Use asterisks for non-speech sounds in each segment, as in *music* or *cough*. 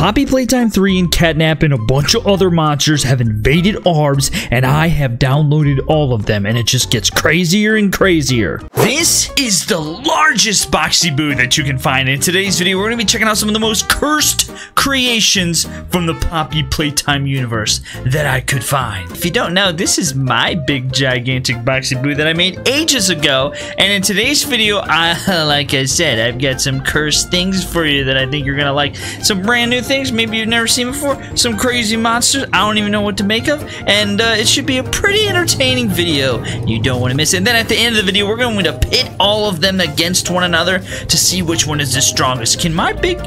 Poppy Playtime 3 and Catnap and a bunch of other monsters have invaded ARBS, and I have downloaded all of them, and it just gets crazier and crazier. This is the largest Boxy Boo that you can find. In today's video, we're going to be checking out some of the most cursed creations from the Poppy Playtime universe that I could find. If you don't know, this is my big, gigantic Boxy Boo that I made ages ago, and in today's video, *laughs* I, like I said, I've got some cursed things for you that I think you're going to like. Some brand new things maybe you've never seen before, some crazy monsters I don't even know what to make of, and uh, it should be a pretty entertaining video. You don't want to miss it. And then at the end of the video, we're going to pit all of them against one another to see which one is the strongest. Can my big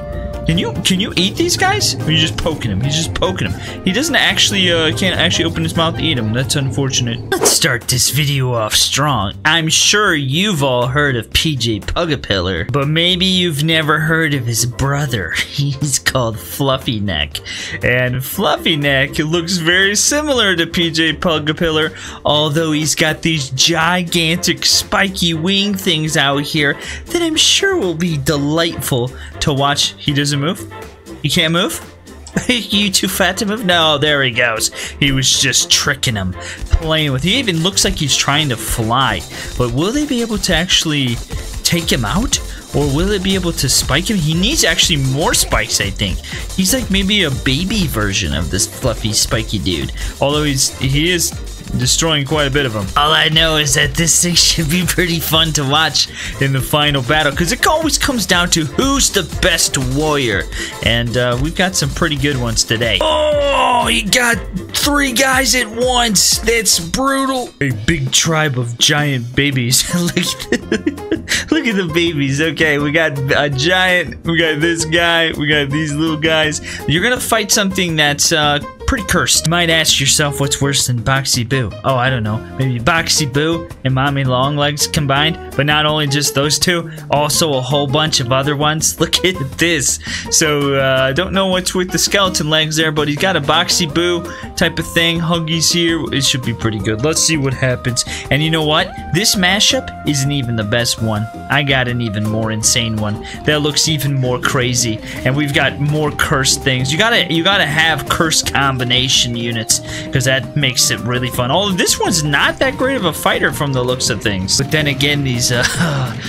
can you can you eat these guys? You just poking him? He's just poking him. He doesn't actually uh, can't actually open his mouth to eat him. That's unfortunate. Let's start this video off strong. I'm sure you've all heard of PJ Pugapillar, but maybe you've never heard of his brother. *laughs* He's called Fluffy Neck, and Fluffy Neck looks very similar to PJ Pugapillar, although he's got these gigantic spiky wing things out here that I'm sure will be delightful to watch. He doesn't move? You can't move? *laughs* you too fat to move? No, there he goes. He was just tricking him, playing with. He even looks like he's trying to fly. But will they be able to actually take him out? Or will it be able to spike him? He needs actually more spikes, I think. He's like maybe a baby version of this fluffy, spiky dude. Although he's he is destroying quite a bit of them. All I know is that this thing *laughs* should be pretty fun to watch in the final battle because it always comes down to who's the best warrior. And uh, we've got some pretty good ones today. Oh, he got three guys at once. That's brutal. A big tribe of giant babies. *laughs* look, *laughs* look at the babies. Okay, we got a giant. We got this guy. We got these little guys. You're going to fight something that's uh, pretty cursed. You might ask yourself what's worse than Boxy Boo. Oh, I don't know. Maybe Boxy Boo and Mommy Longlegs combined. But not only just those two, also a whole bunch of other ones. *laughs* Look at this. So, uh, I don't know what's with the skeleton legs there, but he's got a Boxy Boo type of thing. Huggies here. It should be pretty good. Let's see what happens. And you know what? This mashup isn't even the best one. I got an even more insane one that looks even more crazy. And we've got more cursed things. You gotta, you gotta have cursed combination units because that makes it really fun. Although this one's not that great of a fighter from the looks of things. But then again, these uh,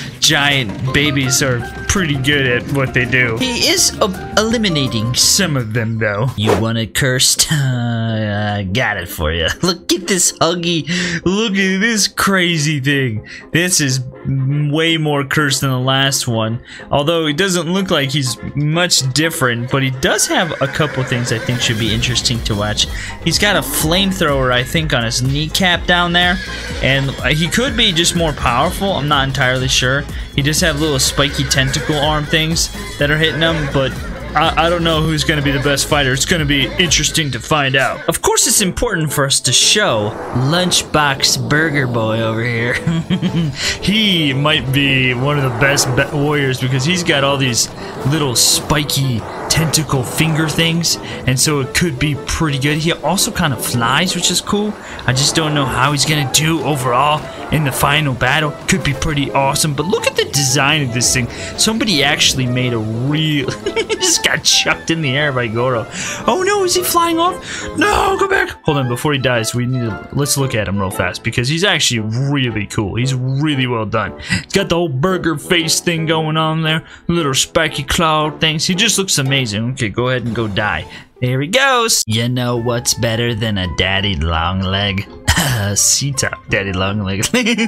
*laughs* giant babies are pretty good at what they do. He is eliminating some of them though. You want it cursed? I got it for you. *laughs* Look at this huggy. Look at this crazy thing. This is way more cursed than the last one. Although it doesn't look like he's much different, but he does have a couple things I think should be interesting to watch. He's got a flamethrower, I think, on his kneecap down there, and he could be just more powerful. I'm not entirely sure. He just have little spiky tentacle arm things that are hitting him, but I, I, don't know who's going to be the best fighter. It's going to be interesting to find out. Of course, it's important for us to show Lunchbox Burger Boy over here. *laughs* he might be one of the best warriors because he's got all these little spiky tentacle finger things, and so it could be pretty good. He also kind of flies, which is cool. I just don't know how he's gonna do overall in the final battle. Could be pretty awesome, but look at the design of this thing. Somebody actually made a real... *laughs* just got chucked in the air by Goro. Oh no, is he flying off? No, go back! Hold on, before he dies, we need to... Let's look at him real fast, because he's actually really cool. He's really well done. He's got the whole burger face thing going on there. Little spiky cloud things. He just looks amazing amazing. Okay, go ahead and go die. There he goes. You know what's better than a daddy long leg? *laughs* C-top daddy long leg. *laughs* Look at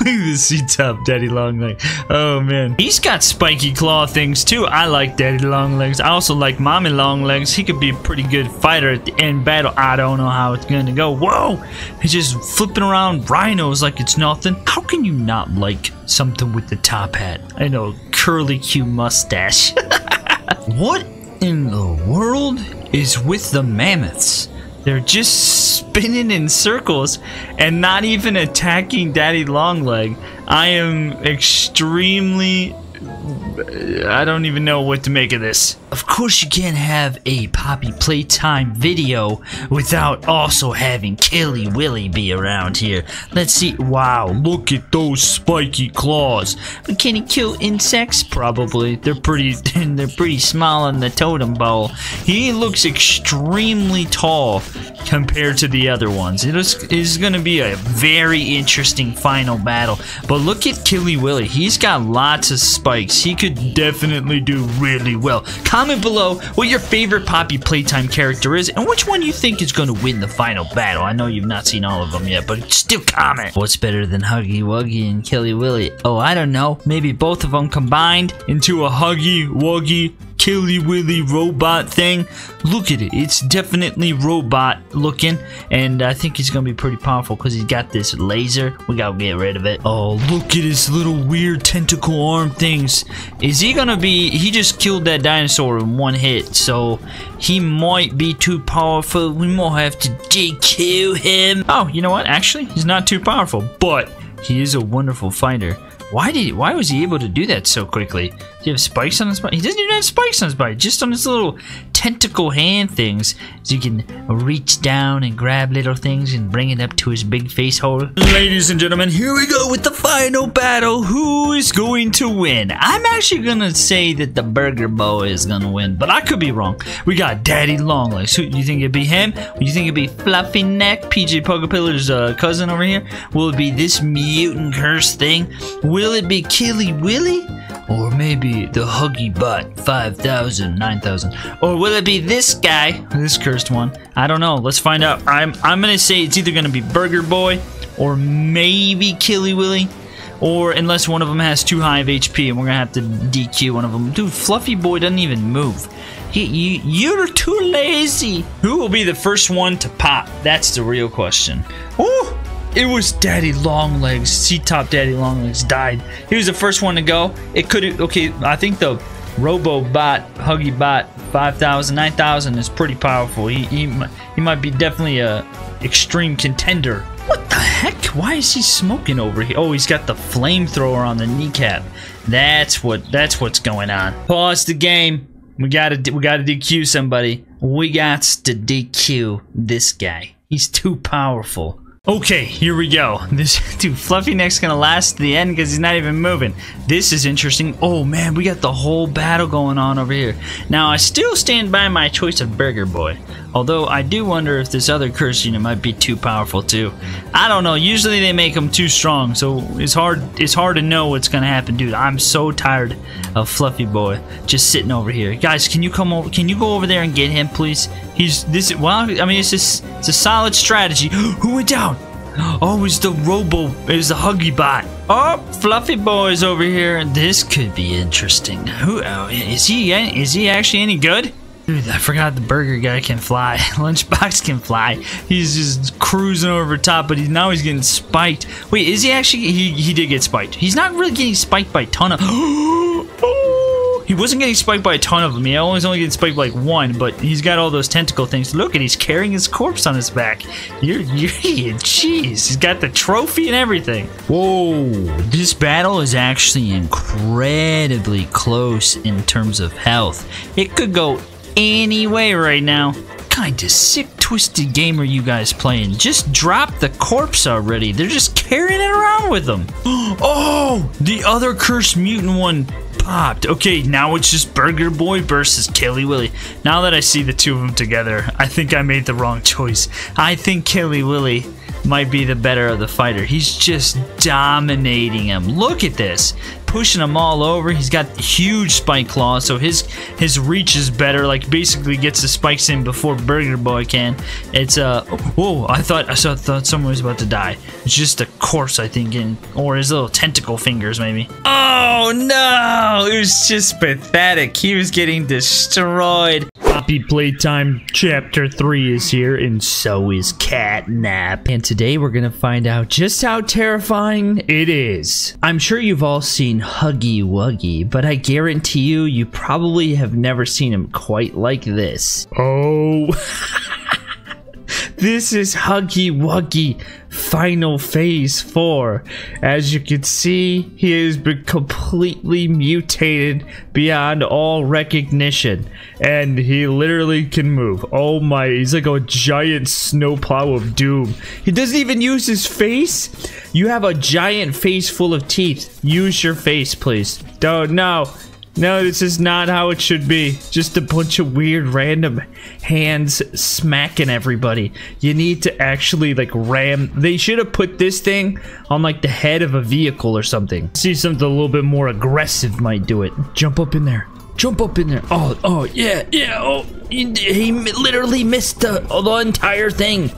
the C-top daddy long leg. Oh man. He's got spiky claw things too. I like daddy long legs. I also like mommy long legs. He could be a pretty good fighter at the end battle. I don't know how it's gonna go. Whoa! He's just flipping around rhinos like it's nothing. How can you not like something with the top hat? I know, curly Q mustache. *laughs* What in the world is with the mammoths? They're just spinning in circles and not even attacking Daddy Longleg. I am extremely... I don't even know what to make of this. Of course you can't have a Poppy Playtime video without also having Killy Willy be around here. Let's see. Wow, look at those spiky claws. Can he kill insects? Probably. They're pretty *laughs* they're pretty small on the totem pole. He looks extremely tall compared to the other ones. It is, is going to be a very interesting final battle. But look at Killy Willy. He's got lots of spikes. He could definitely do really well. Comment below what your favorite Poppy Playtime character is and which one you think is going to win the final battle. I know you've not seen all of them yet, but still comment. What's better than Huggy Wuggy and Killy Willy? Oh, I don't know. Maybe both of them combined into a Huggy Wuggy Killy Willy robot thing. Look at it. It's definitely robot looking. And I think he's going to be pretty powerful because he's got this laser. We got to get rid of it. Oh, look at his little weird tentacle arm things. Is he going to be... He just killed that dinosaur in one hit. So he might be too powerful. We might have to DQ him. Oh, you know what? Actually, he's not too powerful. But he is a wonderful fighter. Why did why was he able to do that so quickly? He have spikes on his body? He doesn't even have spikes on his body, just on his little tentacle hand things. So you can reach down and grab little things and bring it up to his big face hole. Ladies and gentlemen, here we go with the final battle. Who is going to win? I'm actually gonna say that the Burger Boy is gonna win, but I could be wrong. We got Daddy Longlegs. Who you think it'd be him? You think it'd be Fluffy Neck, PJ Pugapillar's uh, cousin over here? Will it be this mutant curse thing? Will it be Killy Willy? Or maybe the Huggy Bot 5000, 9000. Or will it be this guy, this cursed one? I don't know. Let's find out. I'm I'm gonna say it's either gonna be Burger Boy or maybe Killy Willy. Or unless one of them has too high of HP and we're gonna have to DQ one of them. Dude, Fluffy Boy doesn't even move. He, you, you're too lazy. Who will be the first one to pop? That's the real question. Ooh, it was Daddy Longlegs. C-Top Daddy Longlegs died. He was the first one to go. It could okay. I think the RoboBot Huggy Bot 5000, 9000 is pretty powerful. He he he might be definitely a extreme contender. What the heck? Why is he smoking over here? Oh, he's got the flamethrower on the kneecap. That's what that's what's going on. Pause the game. We gotta we gotta DQ somebody. We got to DQ this guy. He's too powerful. Okay, here we go. *laughs* This dude, Fluffy Neck's gonna last to the end because he's not even moving. This is interesting. Oh man, we got the whole battle going on over here. Now I still stand by my choice of Burger Boy. Although I do wonder if this other curse unit might be too powerful too. I don't know. Usually they make them too strong, so it's hard. It's hard to know what's gonna happen, dude. I'm so tired of Fluffy Boy just sitting over here. Guys, can you come over? Can you go over there and get him, please? He's this. Well, I mean, it's just it's a solid strategy. *gasps* Who went down? *gasps* Oh, it's the Robo. It's the Huggy Bot. Oh, Fluffy Boy's over here. This could be interesting. Who oh, is he? Is he actually any good? Dude, I forgot the burger guy can fly. *laughs* Lunchbox can fly. He's just cruising over top, but he's now he's getting spiked. Wait, is he actually? He he did get spiked. He's not really getting spiked by a ton of. *gasps* Oh! He wasn't getting spiked by a ton of them. He was only getting spiked by like one, but he's got all those tentacle things. Look at he's carrying his corpse on his back. You're *laughs* you're jeez. He's got the trophy and everything. Whoa, this battle is actually incredibly close in terms of health. It could go any way right now. Kinda sick, twisted game are you guys playing? Just drop the corpse already. They're just carrying it around with them. *gasps* Oh, the other cursed mutant one popped. Okay, now it's just Burger Boy versus Killy Willy. Now that I see the two of them together, I think I made the wrong choice. I think Killy Willy might be the better of the fighter. He's just dominating him. Look at this pushing him all over. He's got huge spike claws, so his his reach is better. Like basically gets the spikes in before Burger Boy can. It's uh whoa! I thought I saw, thought someone was about to die. It's just a corpse, I think, in or his little tentacle fingers maybe. Oh no! It was just pathetic. He was getting destroyed. Poppy Playtime Chapter 3 is here, and so is Catnap. And today we're gonna find out just how terrifying it is. I'm sure you've all seen Huggy Wuggy, but I guarantee you, you probably have never seen him quite like this. Oh. *laughs* This is Huggy Wuggy Final Phase 4. As you can see, he has been completely mutated beyond all recognition. And he literally can move. Oh my, he's like a giant snowplow of doom. He doesn't even use his face. You have a giant face full of teeth. Use your face, please. Don't, no. No, this is not how it should be. Just a bunch of weird random hands smacking everybody. You need to actually like ram. They should have put this thing on like the head of a vehicle or something. See something a little bit more aggressive might do it. Jump up in there. Jump up in there. Oh, oh, yeah, yeah. Oh, he, he literally missed the, the entire thing.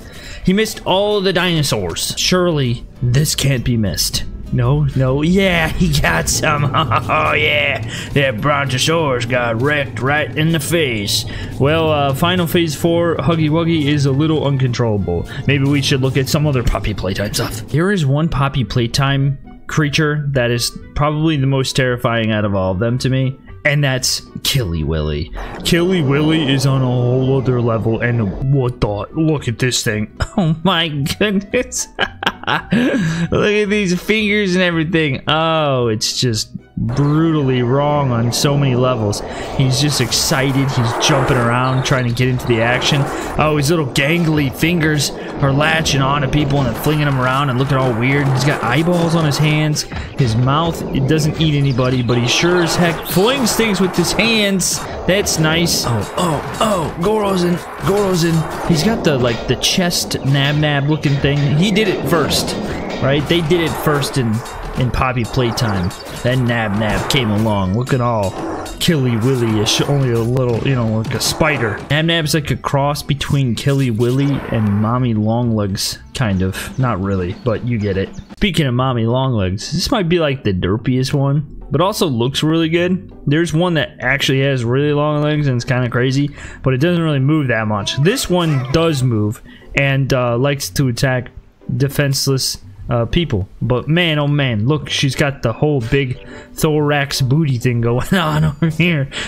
He missed all the dinosaurs. Surely this can't be missed. No, no, yeah, *laughs* he got some. *laughs* Oh, yeah, that Brontosaurus got wrecked right in the face. Well, uh, Final Phase 4, Huggy Wuggy is a little uncontrollable. Maybe we should look at some other Poppy Playtime stuff. Here is one Poppy Playtime creature that is probably the most terrifying out of all of them to me, and that's Killy Willy. Killy Willy is on a whole other level, and what the? Look at this thing. *laughs* Oh my goodness. *laughs* Look at these fingers and everything. Oh, it's just brutally wrong on so many levels. He's just excited. He's jumping around, trying to get into the action. Oh, his little gangly fingers are latching on to people and flinging them around and looking all weird. He's got eyeballs on his hands. His mouth, it doesn't eat anybody, but he sure as heck flings things with his hands. That's nice. Oh, oh, oh, Goro's in. Goro's in. He's got the, like, the chest nab-nab looking thing. He did it first, right? They did it first in in Poppy Playtime. Then Nab Nab came along, looking all Killy Willy-ish, only a little, you know, like a spider. Nab Nab's like a cross between Killy Willy and Mommy Longlegs, kind of. Not really, but you get it. Speaking of Mommy Longlegs, this might be like the derpiest one, but also looks really good. There's one that actually has really long legs and it's kind of crazy, but it doesn't really move that much. This one does move and uh, likes to attack defenseless uh, people. But man, oh man, look, she's got the whole big thorax booty thing going *laughs* on over here. *laughs*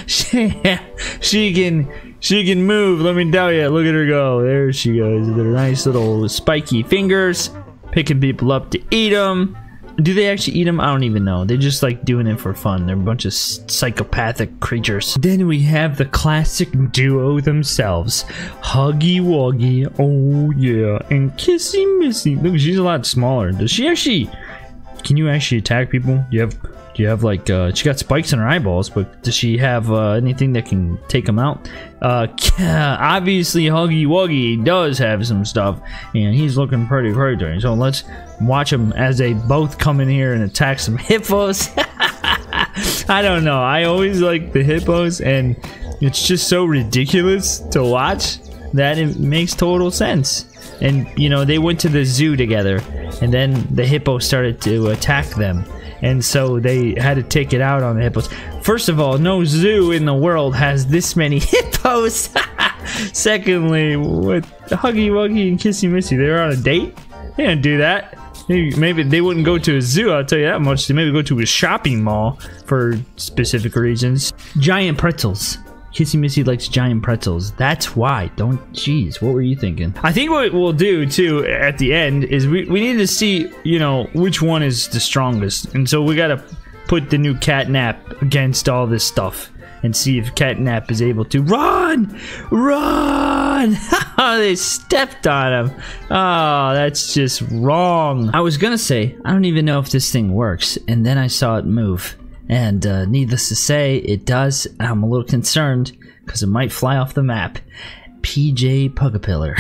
She, can, she can move. Let me tell you. Look at her go. There she goes. With her nice little spiky fingers, picking people up to eat them. Do they actually eat them? I don't even know. They're just like doing it for fun. They're a bunch of psychopathic creatures. Then we have the classic duo themselves. Huggy Wuggy, oh yeah, and Kissy Missy. Look, she's a lot smaller. Does she actually, can you actually attack people? You have do you have like, uh, she got spikes in her eyeballs, but does she have uh, anything that can take them out? Uh, obviously, Huggy Wuggy does have some stuff, and he's looking pretty crazy. So let's watch them as they both come in here and attack some hippos. *laughs* I don't know. I always like the hippos, and it's just so ridiculous to watch that it makes total sense. And, you know, they went to the zoo together, and then the hippo started to attack them and so they had to take it out on the hippos. First of all, no zoo in the world has this many *laughs* hippos. *laughs* Secondly, with Huggy Wuggy and Kissy Missy, they were on a date. They didn't do that. Maybe they wouldn't go to a zoo, I'll tell you that much. They maybe go to a shopping mall for specific reasons. Giant pretzels. Kissy Missy likes giant pretzels. That's why. Don't. Jeez, what were you thinking? I think what we'll do too at the end is we, we need to see, you know, which one is the strongest. And so we gotta put the new catnap against all this stuff and see if catnap is able to run, run. *laughs* they stepped on him. Oh, that's just wrong. I was gonna say I don't even know if this thing works, and then I saw it move. And uh, needless to say, it does. I'm a little concerned because it might fly off the map. PJ Pugapillar.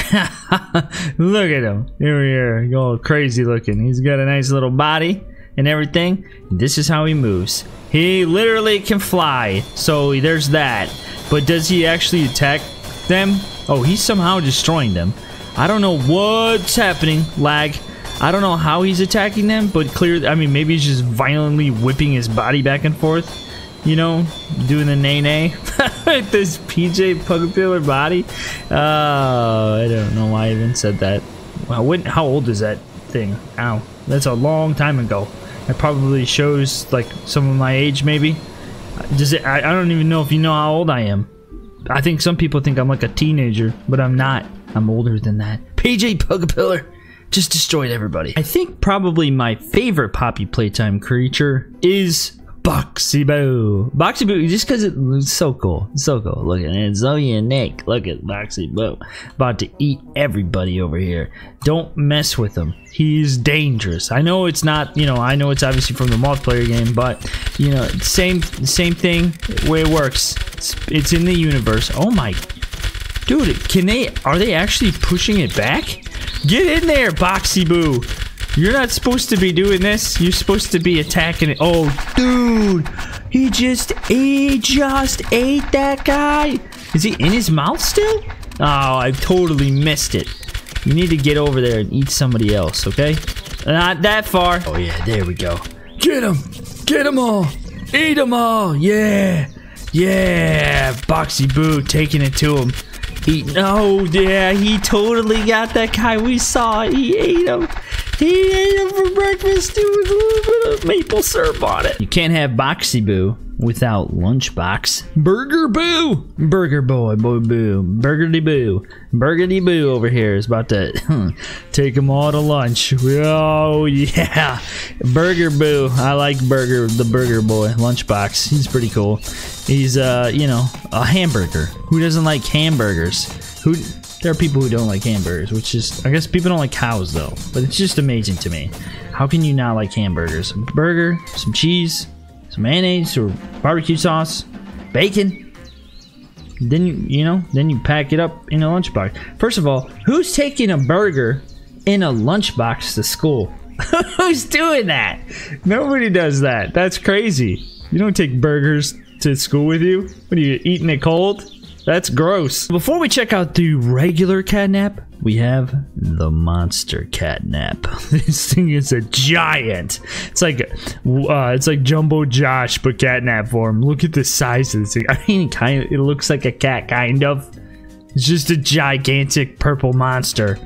*laughs* Look at him. Here we are. All crazy looking. He's got a nice little body and everything. This is how he moves. He literally can fly. So there's that. But does he actually attack them? Oh, he's somehow destroying them. I don't know what's happening. Lag. I don't know how he's attacking them, but clear. I mean, maybe he's just violently whipping his body back and forth. You know, doing the nay nay *laughs* with this PJ Pugapillar body. Uh, I don't know why I even said that. When, how old is that thing? Ow, that's a long time ago. It probably shows like some of my age, maybe. Does it? I, I don't even know if you know how old I am. I think some people think I'm like a teenager, but I'm not. I'm older than that. PJ Pugapillar just destroyed everybody. I think probably my favorite Poppy Playtime creature is Boxy Boo. Boxy Boo, just because it looks so cool. So cool. Look at it. It's so unique. Look at Boxy Boo. About to eat everybody over here. Don't mess with him. He's dangerous. I know it's not, you know, I know it's obviously from the multiplayer game, but, you know, same same thing, way it works. It's, it's in the universe. Oh my. Dude, can they, are they actually pushing it back? Get in there, Boxy Boo. You're not supposed to be doing this. You're supposed to be attacking it. Oh, dude. He just, he just ate that guy. Is he in his mouth still? Oh, I totally missed it. You need to get over there and eat somebody else, okay? Not that far. Oh, yeah, there we go. Get him. Get them all. Eat them all. Yeah. Yeah. Boxy Boo taking it to him. Eat. Oh, yeah. He totally got that guy. We saw. He ate him. He ate him for breakfast too with a little bit of maple syrup on it. You can't have Boxy Boo without Lunchbox. Burger Boo! Burger Boy, Boy Boo. Burgedy Boo. Burgedy Boo over here is about to take them all to lunch. Oh, yeah. Burger Boo. I like Burger, the Burger Boy. Lunchbox. He's pretty cool. He's, uh, you know, a hamburger. Who doesn't like hamburgers? Who there are people who don't like hamburgers, which is, I guess people don't like cows though, but it's just amazing to me. How can you not like hamburgers? Burger, some cheese, some mayonnaise or barbecue sauce, bacon. Then you, you know, then you pack it up in a lunchbox. First of all, who's taking a burger in a lunchbox to school? *laughs* who's doing that? Nobody does that. That's crazy. You don't take burgers to school with you? What are you eating it cold? That's gross. Before we check out the regular catnap, we have the monster catnap. *laughs* this thing is a giant. It's like uh, it's like Jumbo Josh, but catnap form. Look at the size of this thing. *laughs* I mean, kind of, it looks like a cat, kind of. It's just a gigantic purple monster.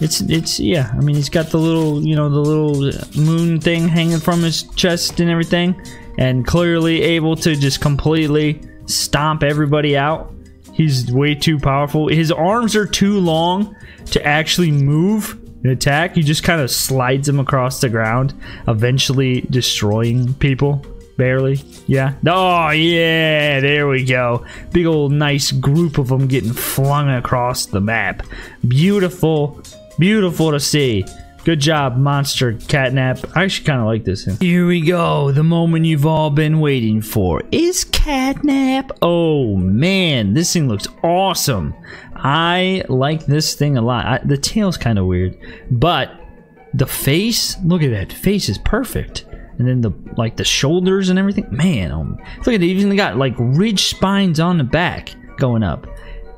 It's it's yeah. I mean, he's got the little you know the little moon thing hanging from his chest and everything, and clearly able to just completely stomp everybody out He's way too powerful. His arms are too long to actually move and attack. He just kind of slides them across the ground, eventually destroying people. Barely. Yeah. Oh, yeah. There we go. Big old nice group of them getting flung across the map. Beautiful. Beautiful to see. Good job, Monster Catnap. I actually kind of like this. Here we go. The moment you've all been waiting for. Is Catnap? Oh, man. This thing looks awesome. I like this thing a lot. I, the tail's kind of weird. But the face, look at that. Face is perfect. And then the like the shoulders and everything. Man, um, look at it. Even got like ridge spines on the back going up.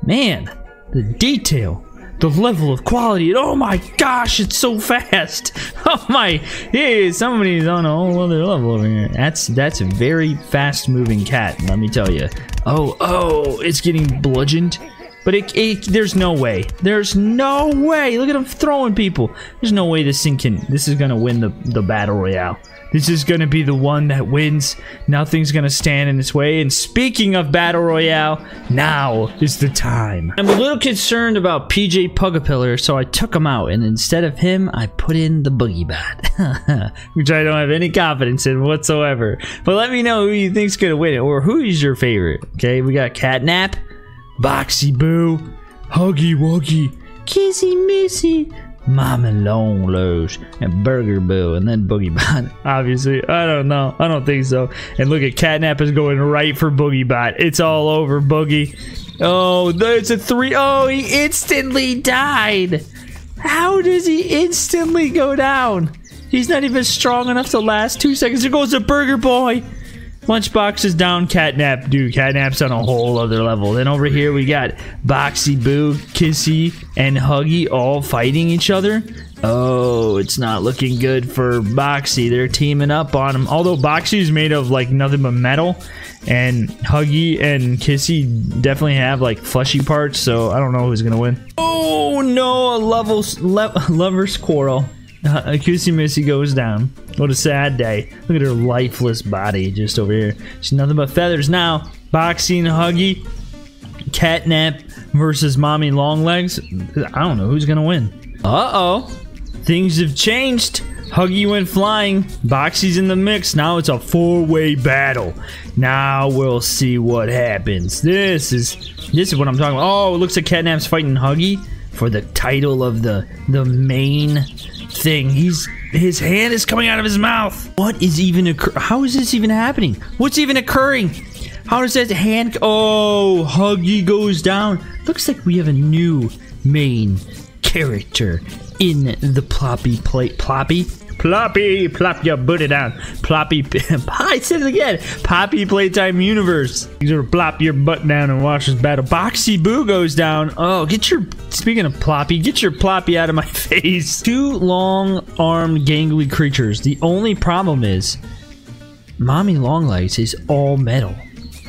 Man, the detail the level of quality. Oh my gosh, it's so fast. *laughs* Oh my, hey, somebody's on a whole other level over here. That's that's a very fast moving cat, let me tell you. Oh, oh, it's getting bludgeoned. But it, it, there's no way. There's no way. Look at him throwing people. There's no way this thing can, this is gonna win the, the battle royale. This is going to be the one that wins. Nothing's going to stand in its way. And speaking of Battle Royale, now is the time. I'm a little concerned about PJ Pugapillar, so I took him out. And instead of him, I put in the Boogie Bot, *laughs* which I don't have any confidence in whatsoever. But let me know who you think's going to win it, or who is your favorite. Okay, we got Catnap, Boxy Boo, Huggy Wuggy, Kissy Missy, Mama Longlegs and Burger Boo and then Boogie Bot. *laughs* Obviously, I don't know. I don't think so. And look at Catnap is going right for Boogie Bot. It's all over Boogie. Oh, it's a three. Oh, he instantly died. How does he instantly go down? He's not even strong enough to last two seconds. There goes the Burger Boy. Lunchbox is down, Catnap. Dude, Catnap's on a whole other level. Then over here we got Boxy Boo, Kissy, and Huggy all fighting each other. Oh, it's not looking good for Boxy. They're teaming up on him. Although Boxy's made of like nothing but metal, and Huggy and Kissy definitely have like fleshy parts, so I don't know who's gonna win. Oh no, a level le *laughs* lover's quarrel. *laughs* Uh, Kissy Missy goes down. What a sad day. Look at her lifeless body just over here. She's nothing but feathers now. Boxing, Huggy, Catnap, versus Mommy Longlegs. I don't know who's gonna win. Uh-oh. Things have changed. Huggy went flying. Boxy's in the mix. Now it's a four-way battle. Now we'll see what happens. This is this is what I'm talking about. Oh, it looks like Catnap's fighting Huggy for the title of the the main thing. He's his hand is coming out of his mouth. What is even occur? How is this even happening? What's even occurring? How does that hand? Oh, Huggy goes down. Looks like we have a new main character in the Ploppy plate. Ploppy? Ploppy, plop your booty down. Ploppy, *laughs* I said it again. Poppy Playtime Universe. You sort of plop your butt down and watch this battle. Boxy Boo goes down. Oh, get your, speaking of Ploppy, get your Ploppy out of my *laughs* face. Two long-armed gangly creatures. The only problem is, Mommy Longlegs is all metal.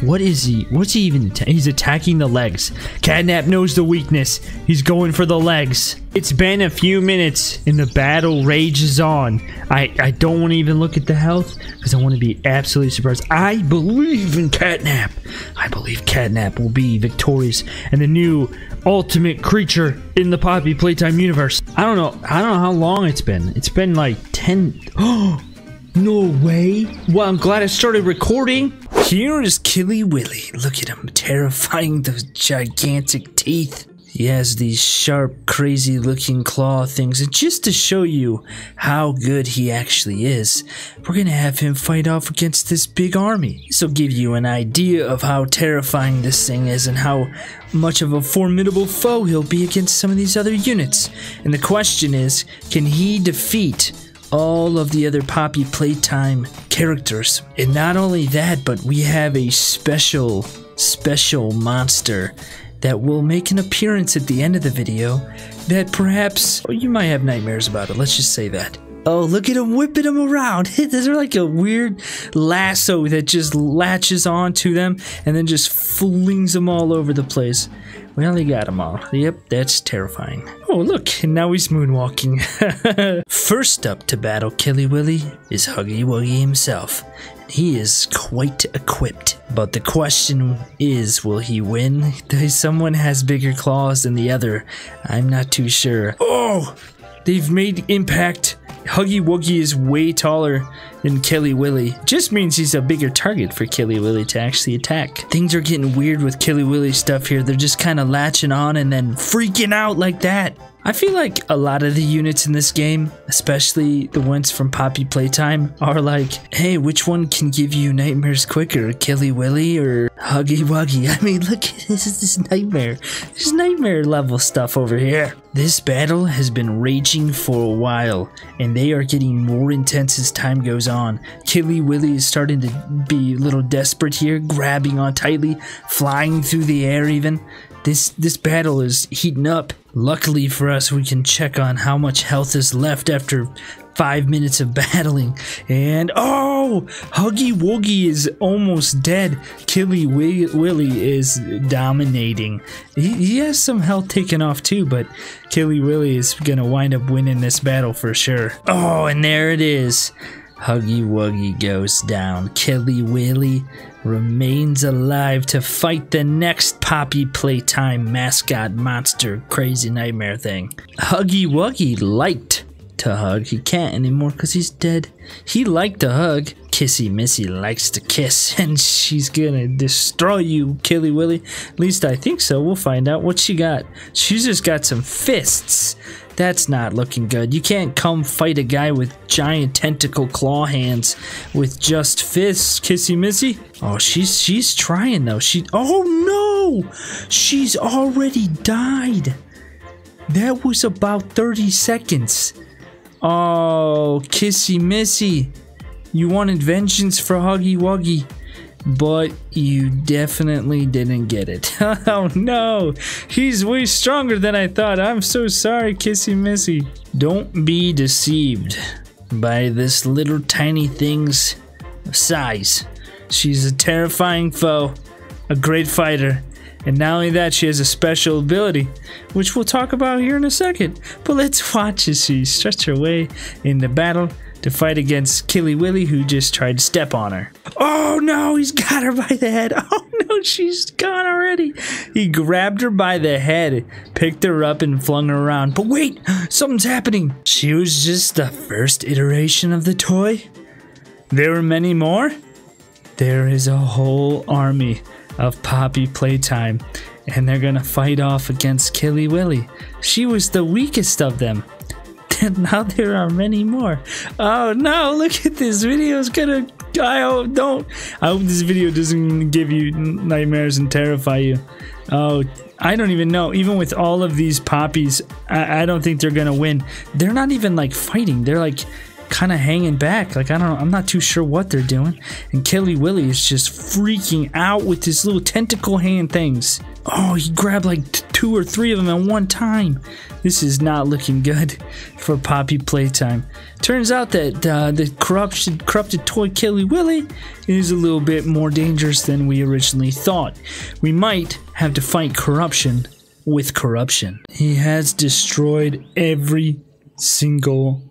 What is he? What's he even? he's attacking the legs. Catnap knows the weakness. He's going for the legs. It's been a few minutes and the battle rages on. I, I don't want to even look at the health because I want to be absolutely surprised. I believe in Catnap. I believe Catnap will be victorious and the new ultimate creature in the Poppy Playtime universe. I don't know. I don't know how long it's been. It's been like 10. Oh, *gasps* no way. Well, I'm glad I started recording. Here is Killy Willy. Look at him, terrifying those gigantic teeth. He has these sharp, crazy looking claw things. And just to show you how good he actually is, we're gonna have him fight off against this big army. This will give you an idea of how terrifying this thing is and how much of a formidable foe he'll be against some of these other units. And the question is, can he defeat all of the other Poppy Playtime characters. And not only that, but we have a special, special monster that will make an appearance at the end of the video that perhaps oh, you might have nightmares about it. Let's just say that. Oh, look at him whipping them around. *laughs* There's like a weird lasso that just latches onto them and then just flings them all over the place. Well, he got them all. Yep, that's terrifying. Oh, look, now he's moonwalking. *laughs* First up to battle Killy Willy is Huggy Wuggy himself. He is quite equipped. But the question is, will he win? Someone has bigger claws than the other. I'm not too sure. Oh! They've made impact Huggy Wuggy is way taller than Killy Willy. Just means he's a bigger target for Killy Willy to actually attack. Things are getting weird with Killy Willy stuff here. They're just kind of latching on and then freaking out like that. I feel like a lot of the units in this game, especially the ones from Poppy Playtime, are like, hey, which one can give you nightmares quicker, Killy Willy or Huggy Wuggy? *laughs* I mean, look, *laughs* this is this nightmare. This nightmare level stuff over here. This battle has been raging for a while, and they are getting more intense as time goes on. Killy Willy is starting to be a little desperate here, grabbing on tightly, flying through the air even. This this battle is heating up. Luckily for us, we can check on how much health is left after five minutes of *laughs* battling. And oh, Huggy Wuggy is almost dead. Killy Willy is dominating. He, he has some health taken off too, but Killy Willy is gonna wind up winning this battle for sure. Oh, and there it is. Huggy Wuggy goes down. Killy Willy remains alive to fight the next Poppy Playtime mascot monster crazy nightmare thing. Huggy Wuggy liked to hug. He can't anymore because he's dead. He liked to hug. Kissy Missy likes to kiss, *laughs* and she's gonna destroy you, Killy Willy. At least I think so. We'll find out what she got. She's just got some fists. That's not looking good. You can't come fight a guy with giant tentacle claw hands with just fists, Kissy Missy. Oh, she's she's trying though. She oh no! She's already died. That was about 30 seconds. Oh, Kissy Missy. You wanted vengeance for Huggy Wuggy but you definitely didn't get it. *laughs* oh no, he's way stronger than I thought. I'm so sorry, Kissy Missy. Don't be deceived by this little tiny thing's size. She's a terrifying foe, a great fighter, and not only that, she has a special ability, which we'll talk about here in a second. But let's watch as she stretches her way in the battle to fight against Killy Willy, who just tried to step on her. Oh no, he's got her by the head. *laughs* Oh no, she's gone already. He grabbed her by the head, picked her up, and flung her around. But wait, something's happening. She was just the first iteration of the toy. There were many more. There is a whole army of Poppy Playtime, and they're gonna fight off against Killy Willy. She was the weakest of them. *laughs* And now there are many more. Oh no, look at this video. It's gonna. I hope don't. I hope this video doesn't give you nightmares and terrify you. Oh, I don't even know. Even with all of these poppies, I, I don't think they're gonna win. They're not even like fighting. They're like kind of hanging back. Like I don't know, I'm not too sure what they're doing. And Killy Willy is just freaking out with his little tentacle hand things. Oh, he grabbed like two or three of them at one time. This is not looking good for Poppy Playtime. Turns out that uh, the corrupted, corrupted toy Killy Willy is a little bit more dangerous than we originally thought. We might have to fight corruption with corruption. He has destroyed every single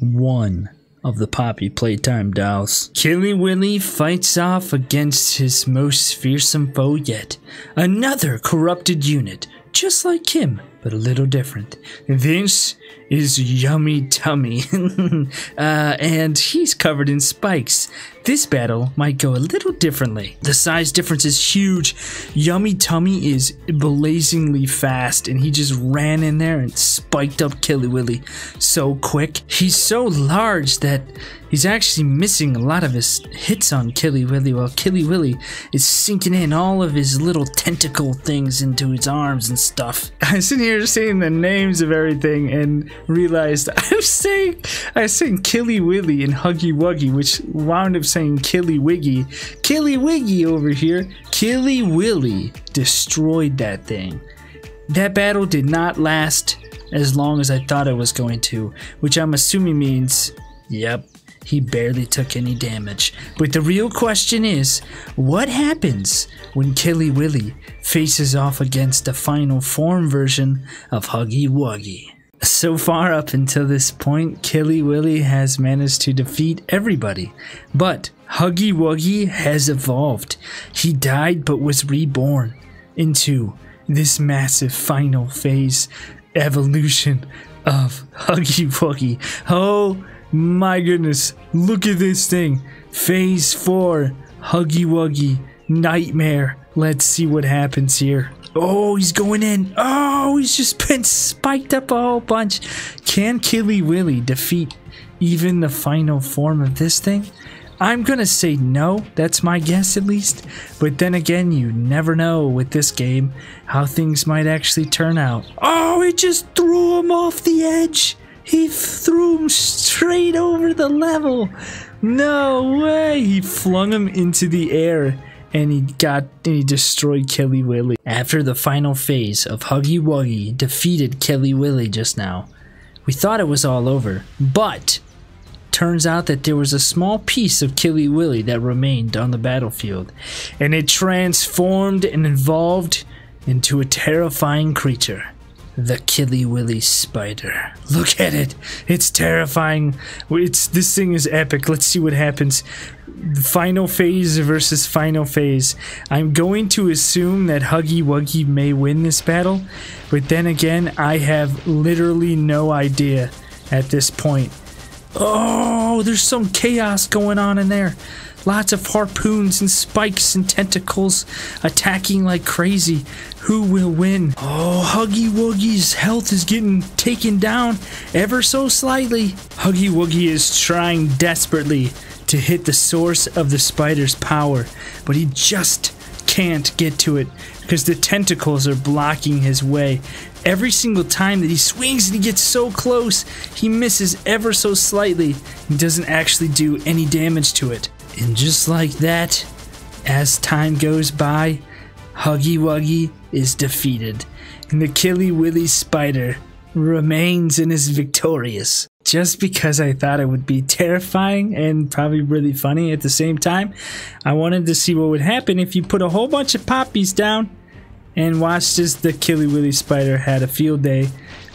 one of the Poppy Playtime dolls. Killy Willy fights off against his most fearsome foe yet, another corrupted unit, just like him, but a little different. This is Yummy Tummy, *laughs* uh, and he's covered in spikes. This battle might go a little differently. The size difference is huge. Yummy Tummy is blazingly fast, and he just ran in there and spiked up Killy Willy so quick. He's so large that he's actually missing a lot of his hits on Killy Willy, while Killy Willy is sinking in all of his little tentacle things into his arms and stuff. *laughs* I'm sitting here saying the names of everything and realized *laughs* I was saying I saying Killy Willy and Huggy Wuggy, which wound up saying Killy Wiggy. Killy Wiggy over here. Killy Willy destroyed that thing. That battle did not last as long as I thought it was going to, which I'm assuming means, yep, he barely took any damage. But the real question is, what happens when Killy Willy faces off against the final form version of Huggy Wuggy? So far up until this point, Killy Willy has managed to defeat everybody. But Huggy Wuggy has evolved. He died but was reborn into this massive final phase evolution of Huggy Wuggy. Oh my goodness, look at this thing. Phase 4, Huggy Wuggy, Nightmare. Let's see what happens here. Oh, he's going in. Oh, he's just *laughs* been spiked up a whole bunch. Can Killy Willy defeat even the final form of this thing? I'm gonna say no, that's my guess at least. But then again, you never know with this game how things might actually turn out. Oh, it just threw him off the edge. He threw him straight over the level. No way. He flung him into the air and he got and he destroyed Killy Willy. After the final phase of Huggy Wuggy defeated Killy Willy just now, we thought it was all over, but turns out that there was a small piece of Killy Willy that remained on the battlefield, and it transformed and evolved into a terrifying creature. The Killy Willy Spider. Look at it. It's terrifying. It's this thing is epic. Let's see what happens final phase versus final phase. I'm going to assume that Huggy Wuggy may win this battle, but then again, I have literally no idea at this point. Oh, there's some chaos going on in there. Lots of harpoons and spikes and tentacles attacking like crazy. Who will win? Oh, Huggy Wuggy's health is getting taken down ever so slightly. Huggy Wuggy is trying desperately to hit the source of the spider's power, but he just can't get to it because the tentacles are blocking his way. Every single time that he swings and he gets so close, he misses ever so slightly and doesn't actually do any damage to it. And just like that, as time goes by, Huggy Wuggy is defeated, and the Killy Willy Spider remains and is victorious just because I thought it would be terrifying and probably really funny at the same time. I wanted to see what would happen if you put a whole bunch of poppies down and watched as the Killy Willy Spider had a field day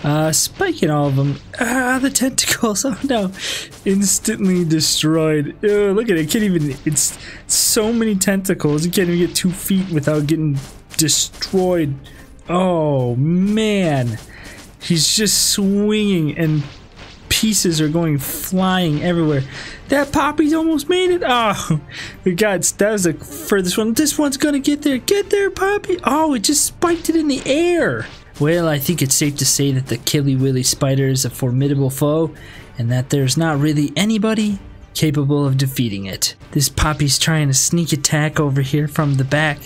uh, spiking all of them. Ah, the tentacles. *laughs* Oh no. Instantly destroyed. Look at it. it. Can't even. It's so many tentacles. You can't even get two feet without getting destroyed. Oh man. He's just swinging and pieces are going flying everywhere. That Poppy's almost made it. Oh, God, that was the furthest one. This one's gonna get there. Get there, Poppy. Oh, it just spiked it in the air. Well, I think it's safe to say that the Killy Willy spider is a formidable foe, and that there's not really anybody capable of defeating it. This Poppy's trying to sneak attack over here from the back.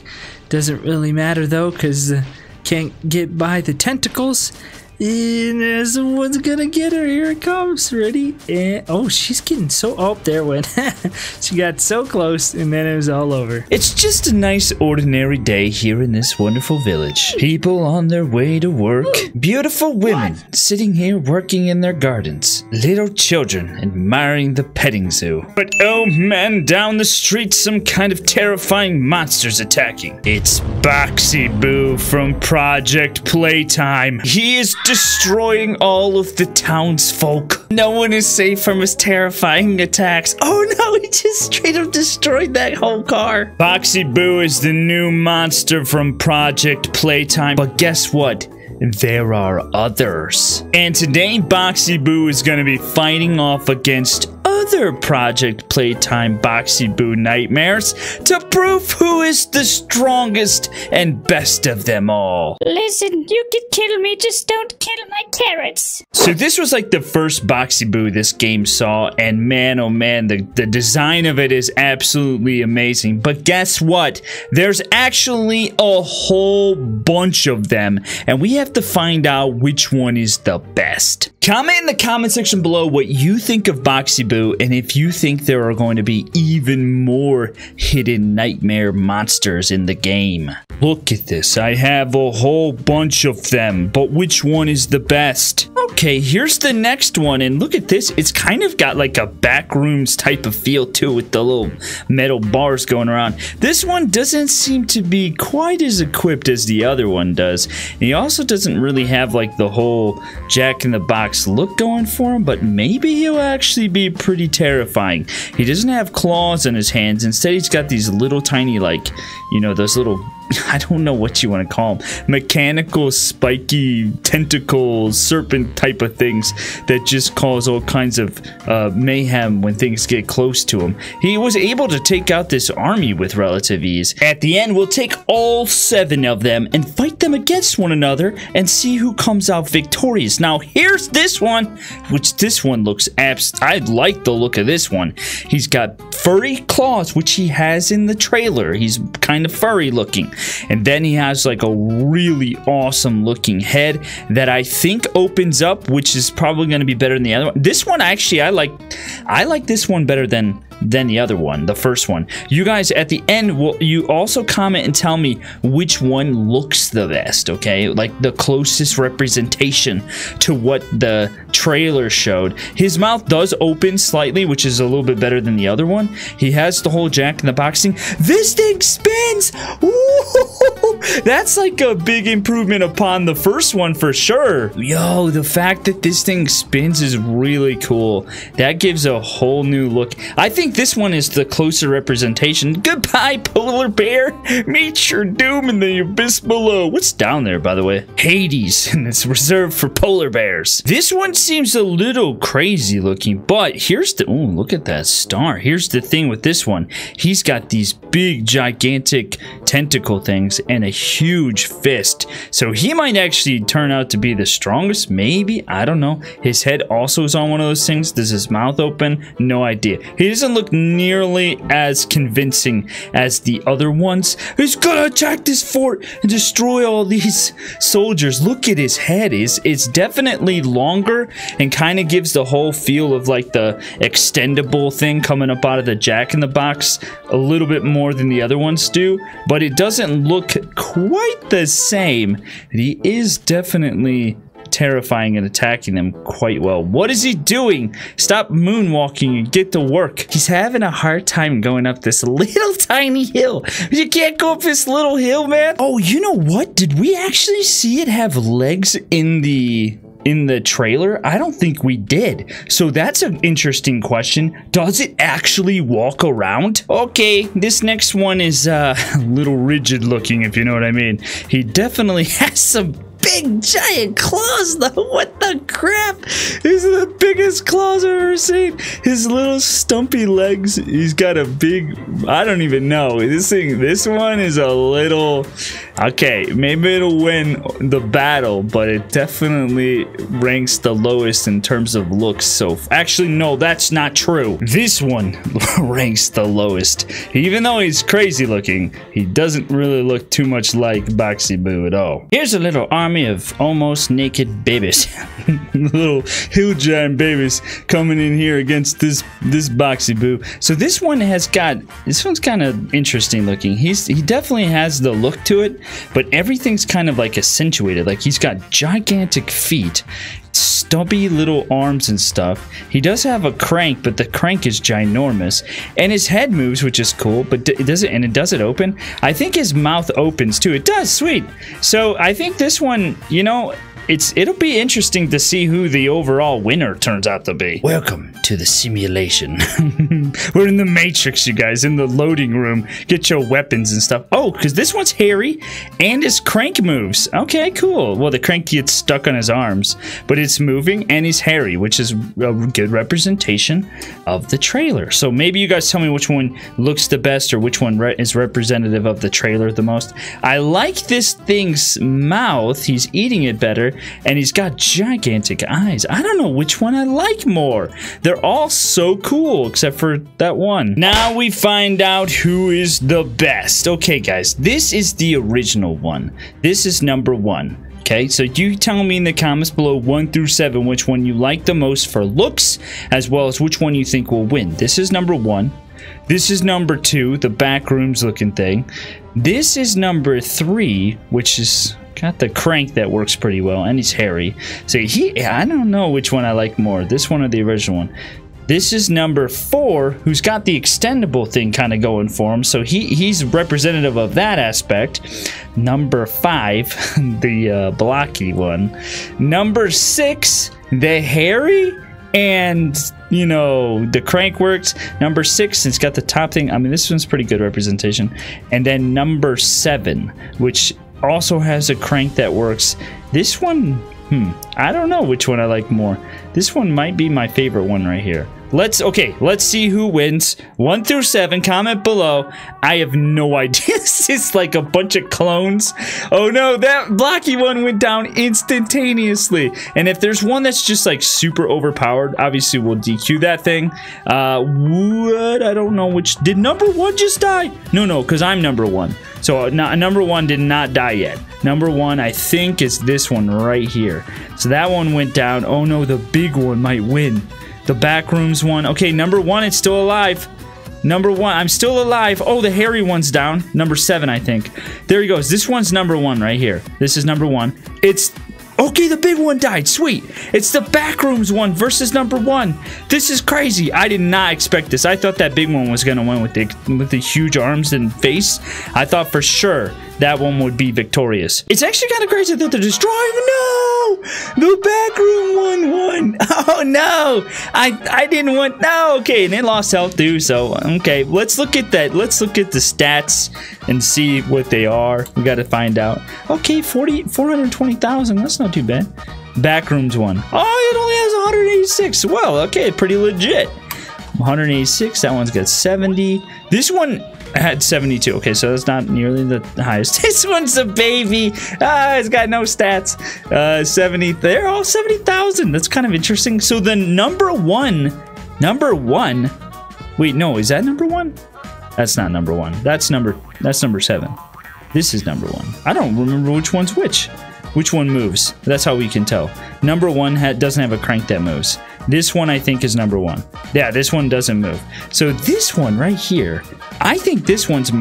Doesn't really matter though, because uh, can't get by the tentacles, and someone's gonna get her. Here it comes. Ready? And oh, she's getting so. Oh, there went. *laughs* she got so close, and then it was all over. It's just a nice, ordinary day here in this wonderful village. People on their way to work. Beautiful women what? sitting here working in their gardens. Little children admiring the petting zoo. But oh man, down the street, some kind of terrifying monsters attacking. It's Boxy Boo from Project Playtime. He is destroying all of the townsfolk. No one is safe from his terrifying attacks. Oh no, he just straight up destroyed that whole car. Boxy Boo is the new monster from Project Playtime. But guess what? there are others. And today, Boxy Boo is going to be fighting off against other Project Playtime Boxy Boo nightmares to prove who is the strongest and best of them all. Listen, you can kill me, just don't kill my carrots. So this was like the first Boxy Boo this game saw, and man oh man, the, the design of it is absolutely amazing. But guess what? There's actually a whole bunch of them, and we have to find out which one is the best. Comment in the comment section below what you think of Boxy Boo and if you think there are going to be even more hidden nightmare monsters in the game. Look at this, I have a whole bunch of them, but which one is the best? Okay, here's the next one, and look at this, it's kind of got like a backrooms type of feel too with the little metal bars going around. This one doesn't seem to be quite as equipped as the other one does, and he also doesn't really have like the whole jack-in-the-box look going for him, but maybe he'll actually be pretty terrifying. He doesn't have claws in his hands. Instead, he's got these little tiny, like, you know, those little *laughs* I don't know what you want to call them. Mechanical, spiky, tentacle, serpent type of things that just cause all kinds of uh, mayhem when things get close to him. He was able to take out this army with relative ease. At the end, we'll take all seven of them and fight them against one another and see who comes out victorious. Now, here's this one, which this one looks abs- I like the look of this one. He's got furry claws, which he has in the trailer. He's kind of furry looking. And then he has like a really awesome looking head that I think opens up, which is probably going to be better than the other one. This one actually, I like, I like this one better than than the other one, the first one. You guys, at the end, will you also comment and tell me which one looks the best, okay? Like the closest representation to what the trailer showed. His mouth does open slightly, which is a little bit better than the other one. He has the whole jack in the boxing. This thing spins! Ooh, that's like a big improvement upon the first one for sure. Yo, the fact that this thing spins is really cool. That gives a whole new look. I think think this one is the closer representation. Goodbye, polar bear. Meet your doom in the abyss below. What's down there, by the way? Hades, and it's reserved for polar bears. This one seems a little crazy looking, but here's the... Oh, look at that star. Here's the thing with this one. He's got these big, gigantic tentacle things and a huge fist. So he might actually turn out to be the strongest, maybe. I don't know. His head also is on one of those things. Does his mouth open? No idea. He doesn't look look nearly as convincing as the other ones. He's gonna attack this fort and destroy all these soldiers. Look at his head. It's, it's definitely longer and kind of gives the whole feel of like the extendable thing coming up out of the jack-in-the-box a little bit more than the other ones do. But it doesn't look quite the same. He is definitely terrifying and attacking them quite well. What is he doing? Stop moonwalking and get to work. He's having a hard time going up this *laughs* little tiny hill. You can't go up this little hill, man. Oh, you know what? Did we actually see it have legs in the in the trailer? I don't think we did. So that's an interesting question. Does it actually walk around? Okay, this next one is uh, *laughs* a little rigid looking, if you know what I mean. He definitely *laughs* has some big giant claws though. *laughs* What the crap? These are the biggest claws I've ever seen. His little stumpy legs. He's got a big. I don't even know. This thing. This one is a little. Okay, maybe it'll win the battle, but it definitely ranks the lowest in terms of looks. So actually, no, that's not true. This one *laughs* ranks the lowest. Even though he's crazy looking, he doesn't really look too much like Boxy Boo at all. Here's a little army of almost naked babies. *laughs* little hill giant babies coming in here against this this Boxy Boo. So this one has got this one's kind of interesting looking. He's he definitely has the look to it but everything's kind of like accentuated. Like he's got gigantic feet, stubby little arms and stuff. He does have a crank, but the crank is ginormous. And his head moves, which is cool, but it does it and it does it open. I think his mouth opens too. It does, sweet. So I think this one, you know, it's it'll be interesting to see who the overall winner turns out to be. Welcome to the simulation. *laughs* We're in the Matrix, you guys, in the loading room. Get your weapons and stuff. Oh, because this one's hairy and his crank moves. Okay, cool. Well, the crank gets stuck on his arms, but it's moving and he's hairy, which is a good representation of the trailer. So maybe you guys tell me which one looks the best or which one re is representative of the trailer the most. I like this thing's mouth. He's eating it better and he's got gigantic eyes. I don't know which one I like more. They're all so cool except for that one. Now we find out who is the best. Okay, guys, this is the original one. This is number one. Okay, so you tell me in the comments below 1 through 7 which one you like the most for looks, as well as which one you think will win. This is number 1. This is number 2, the back rooms looking thing. This is number 3, which is Got the crank that works pretty well, and he's hairy. So he, I don't know which one I like more, this one or the original one. This is number four, who's got the extendable thing kind of going for him. So he he's representative of that aspect. Number five, *laughs* the uh, blocky one. Number six, the hairy and you know the crank works number six it's got the top thing i mean this one's pretty good representation and then number seven which also has a crank that works. This one, hmm, I don't know which one I like more. This one might be my favorite one right here. Let's, okay, let's see who wins. One through seven, comment below. I have no *laughs* idea. this is like a bunch of clones. Oh no, that blocky one went down instantaneously. And if there's one that's just like super overpowered, obviously we'll DQ that thing. Uh, what? I don't know which. Did number one just die? No, no, because I'm number one. So uh, number one did not die yet. Number one, I think, is this one right here. So that one went down. Oh no, the big one might win. The backrooms one. Okay, number one, it's still alive. Number one, I'm still alive. Oh, the hairy one's down. Number seven, I think. There he goes. This one's number one right here. This is number one. It's Okay, the big one died. Sweet. It's the backrooms one versus number one. This is crazy. I did not expect this. I thought that big one was gonna win with the with the huge arms and face. I thought for sure that one would be victorious. It's actually kind of crazy that they're destroying. No, the backroom one won. *laughs* Oh no, I I didn't want. No, okay, and they lost health too. So okay, let's look at that. Let's look at the stats and see what they are. We got to find out. Okay, 40, 420,000. That's not too bad. Backrooms one. Oh, it only has 186. Well, okay, pretty legit. 186. That one's got 70. This one had 72. Okay, so that's not nearly the highest. *laughs* This one's a baby. Ah, it's got no stats. Uh, 70. They're all 70,000. That's kind of interesting. So the number one, number one. Wait, no, is that number one? That's not number one. That's number. That's number seven. This is number one. I don't remember which one's which. Which one moves? That's how we can tell. Number one doesn't have a crank that moves. This one I think is number one. Yeah, this one doesn't move. So this one right here I think this one's...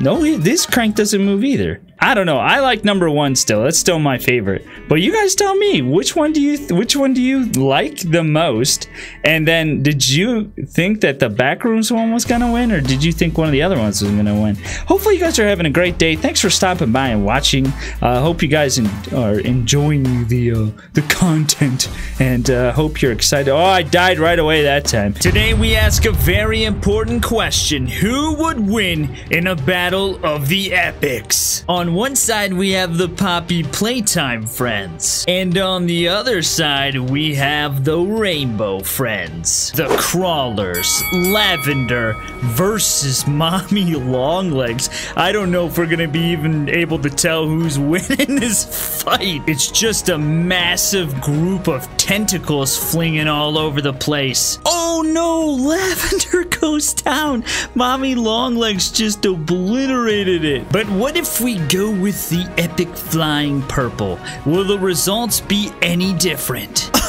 No, this crank doesn't move either. I don't know. I like number one still. That's still my favorite. But you guys tell me which one do you which one do you like the most? And then did you think that the backrooms one was gonna win, or did you think one of the other ones was gonna win? Hopefully you guys are having a great day. Thanks for stopping by and watching. I uh, hope you guys are enjoying the uh, the content, and uh, hope you're excited. Oh, I died right away that time. Today we ask a very important question: Who would win in a battle of the epics? On one side we have the Poppy Playtime friends, and on the other side we have the Rainbow friends, the Crawlers, Lavender versus *laughs* Mommy Longlegs. I don't know if we're gonna be even able to tell who's *laughs* winning this fight. It's just a massive group of tentacles flinging all over the place. Oh no, *laughs* Lavender goes down. Mommy Longlegs just obliterated it. But what if we go with the epic flying purple? Will the results be any different? *laughs*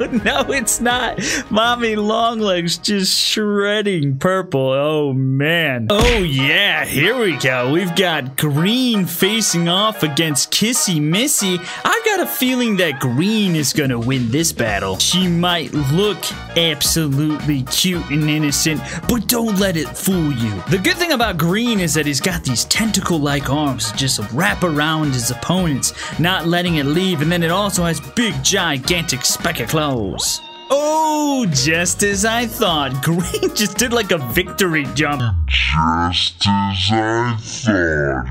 *laughs* no, it's not. Mommy Longlegs just shredding purple. Oh, man. Oh, yeah. Here we go. We've got green facing off against Kissy Missy. I've got a feeling that green is going to win this battle. She might look absolutely cute and innocent, but don't let it fool you. The good thing about green is that he's got these tentacle-like arms just wrap around his opponents, not letting it leave, and then it also has big, gigantic spectacles. Oh, just as I thought. *laughs* Green just did like a victory jump. Just as I thought.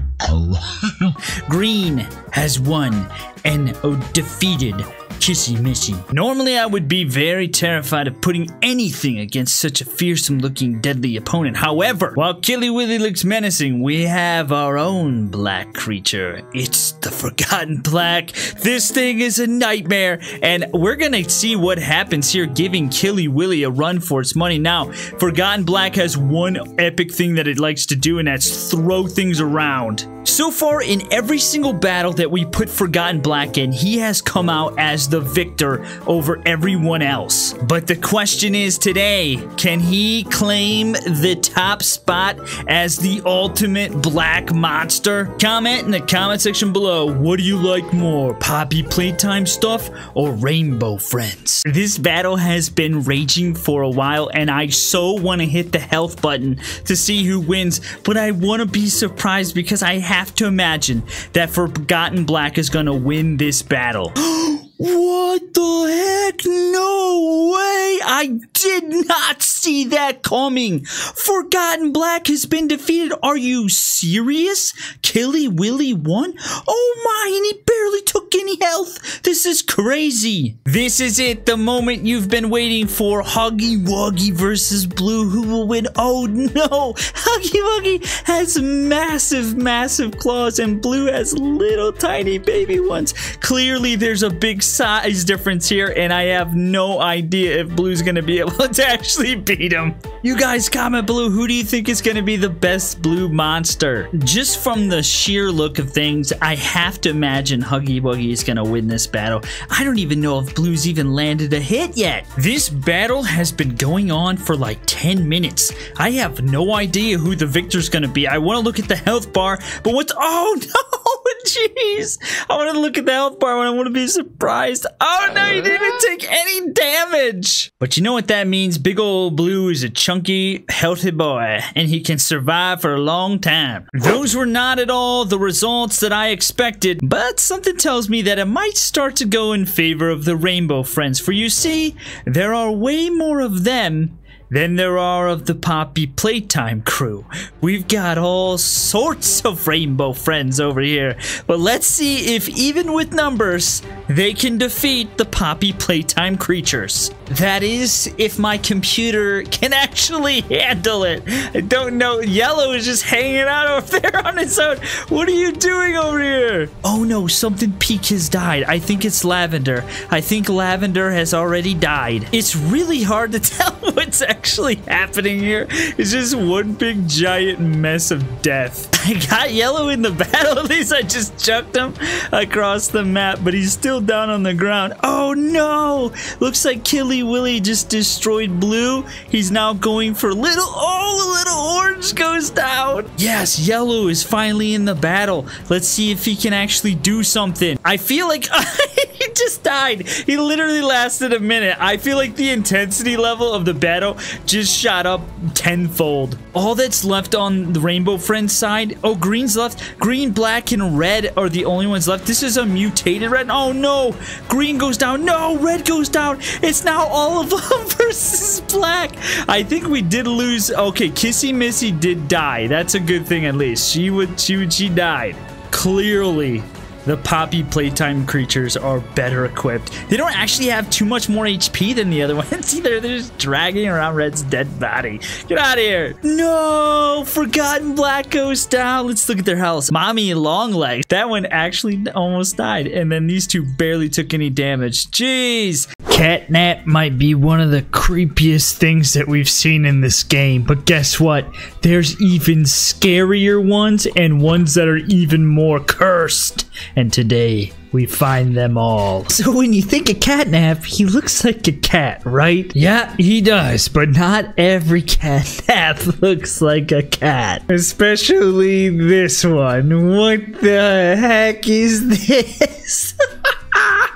*laughs* Green has won and defeated Kissy Missy. Normally, I would be very terrified of putting anything against such a fearsome looking deadly opponent. However, while Killy Willy looks menacing, we have our own black creature. It's the *laughs* Forgotten Black. This thing is a nightmare, and we're gonna see what happens here, giving Killy Willy a run for its money. Now, Forgotten Black has one epic thing that it likes to do, and that's throw things around. So far, in every single battle that we put Forgotten Black in, he has come out as the victor over everyone else. But the question is today, can he claim the top spot as the ultimate black monster? Comment in the comment section below, what do you like more, Poppy Playtime stuff or Rainbow Friends? This battle has been raging for a while and I so want to hit the health button to see who wins, but I want to be surprised because I have to imagine that Forgotten Black is going to win this battle. *gasps* *gasps* What the heck? No way! I did not see that coming! Forgotten Black has been defeated. Are you serious? Killy Willy won? Oh my, and he barely took any health. This is crazy. This is it, the moment you've been waiting for. Huggy Wuggy versus Blue. Who will win? Oh no! *laughs* Huggy Wuggy has massive, massive claws, and Blue has little tiny baby ones. Clearly, there's a big size difference here, and I have no idea if Blue's gonna be *laughs* able to actually beat him. You guys comment below, who do you think is gonna be the best blue monster? Just from the sheer look of things, I have to imagine Huggy Wuggy is gonna win this battle. I don't even know if Blue's even landed a hit yet. This battle has been going on for like 10 minutes. I have no idea who the victor's gonna be. I wanna look at the health bar, but what's- *laughs* Oh no, *laughs* jeez! I wanna look at the health bar and I wanna be surprised surprised. Oh no, he didn't take any damage. But you know what that means? Big old Blue is a chunky, healthy boy, and he can survive for a long time. Those were not at all the results that I expected, but something tells me that it might start to go in favor of the Rainbow Friends. For you see, there are way more of them than there are of the Poppy Playtime crew. We've got all sorts of rainbow friends over here, but let's see if even with numbers, they can defeat the Poppy Playtime creatures. That is, if my computer can actually *laughs* handle it. I don't know. Yellow is just hanging out over *laughs* there on its own. What are you doing over here? Oh no, something peak has died. I think it's Lavender. I think Lavender has already died. It's really hard to *laughs* tell what's actually happening here. It's just one big giant mess of death. *laughs* I got Yellow in the battle. *laughs* At least I just chucked him across the map, but he's still still down on the ground. Oh no! Looks like Killy Willy just destroyed blue. He's now going for little. Oh, little orange goes down. Yes, yellow is finally in the battle. Let's see if he can actually do something. I feel like *laughs* he just died. He literally lasted a minute. I feel like the intensity level of the battle just shot up tenfold. All that's left on the Rainbow Friends side. Oh, green's left. Green, black, and red are the only ones left. This is a mutated red. Oh no! Green goes down. No, red goes down. It's now all of *laughs* them versus black. I think we did lose. Okay, Kissy Missy did die. That's a good thing at least. She would. She would. She died. Clearly, the Poppy Playtime creatures are better equipped. They don't actually have too much more HP than the other *laughs* ones either. They're just dragging around Red's dead body. Get out of here. No, Forgotten Black goes down. Let's look at their health. Mommy Longlegs. That one actually almost died. And then these two barely took any damage. Jeez. Catnap might be one of the creepiest things that we've seen in this game, but guess what? There's even scarier ones and ones that are even more cursed. And today, we find them all. So when you think of Catnap, he looks like a cat, right? Yeah, he does, but not every Catnap *laughs* looks like a cat. Especially this one. What the heck is this? *laughs*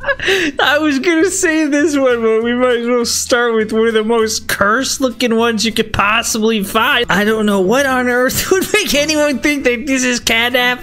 *laughs* I was gonna say this one, but we might as well start with one of the most cursed looking ones you could possibly find. I don't know what on earth *laughs* would make anyone think that this is catnap,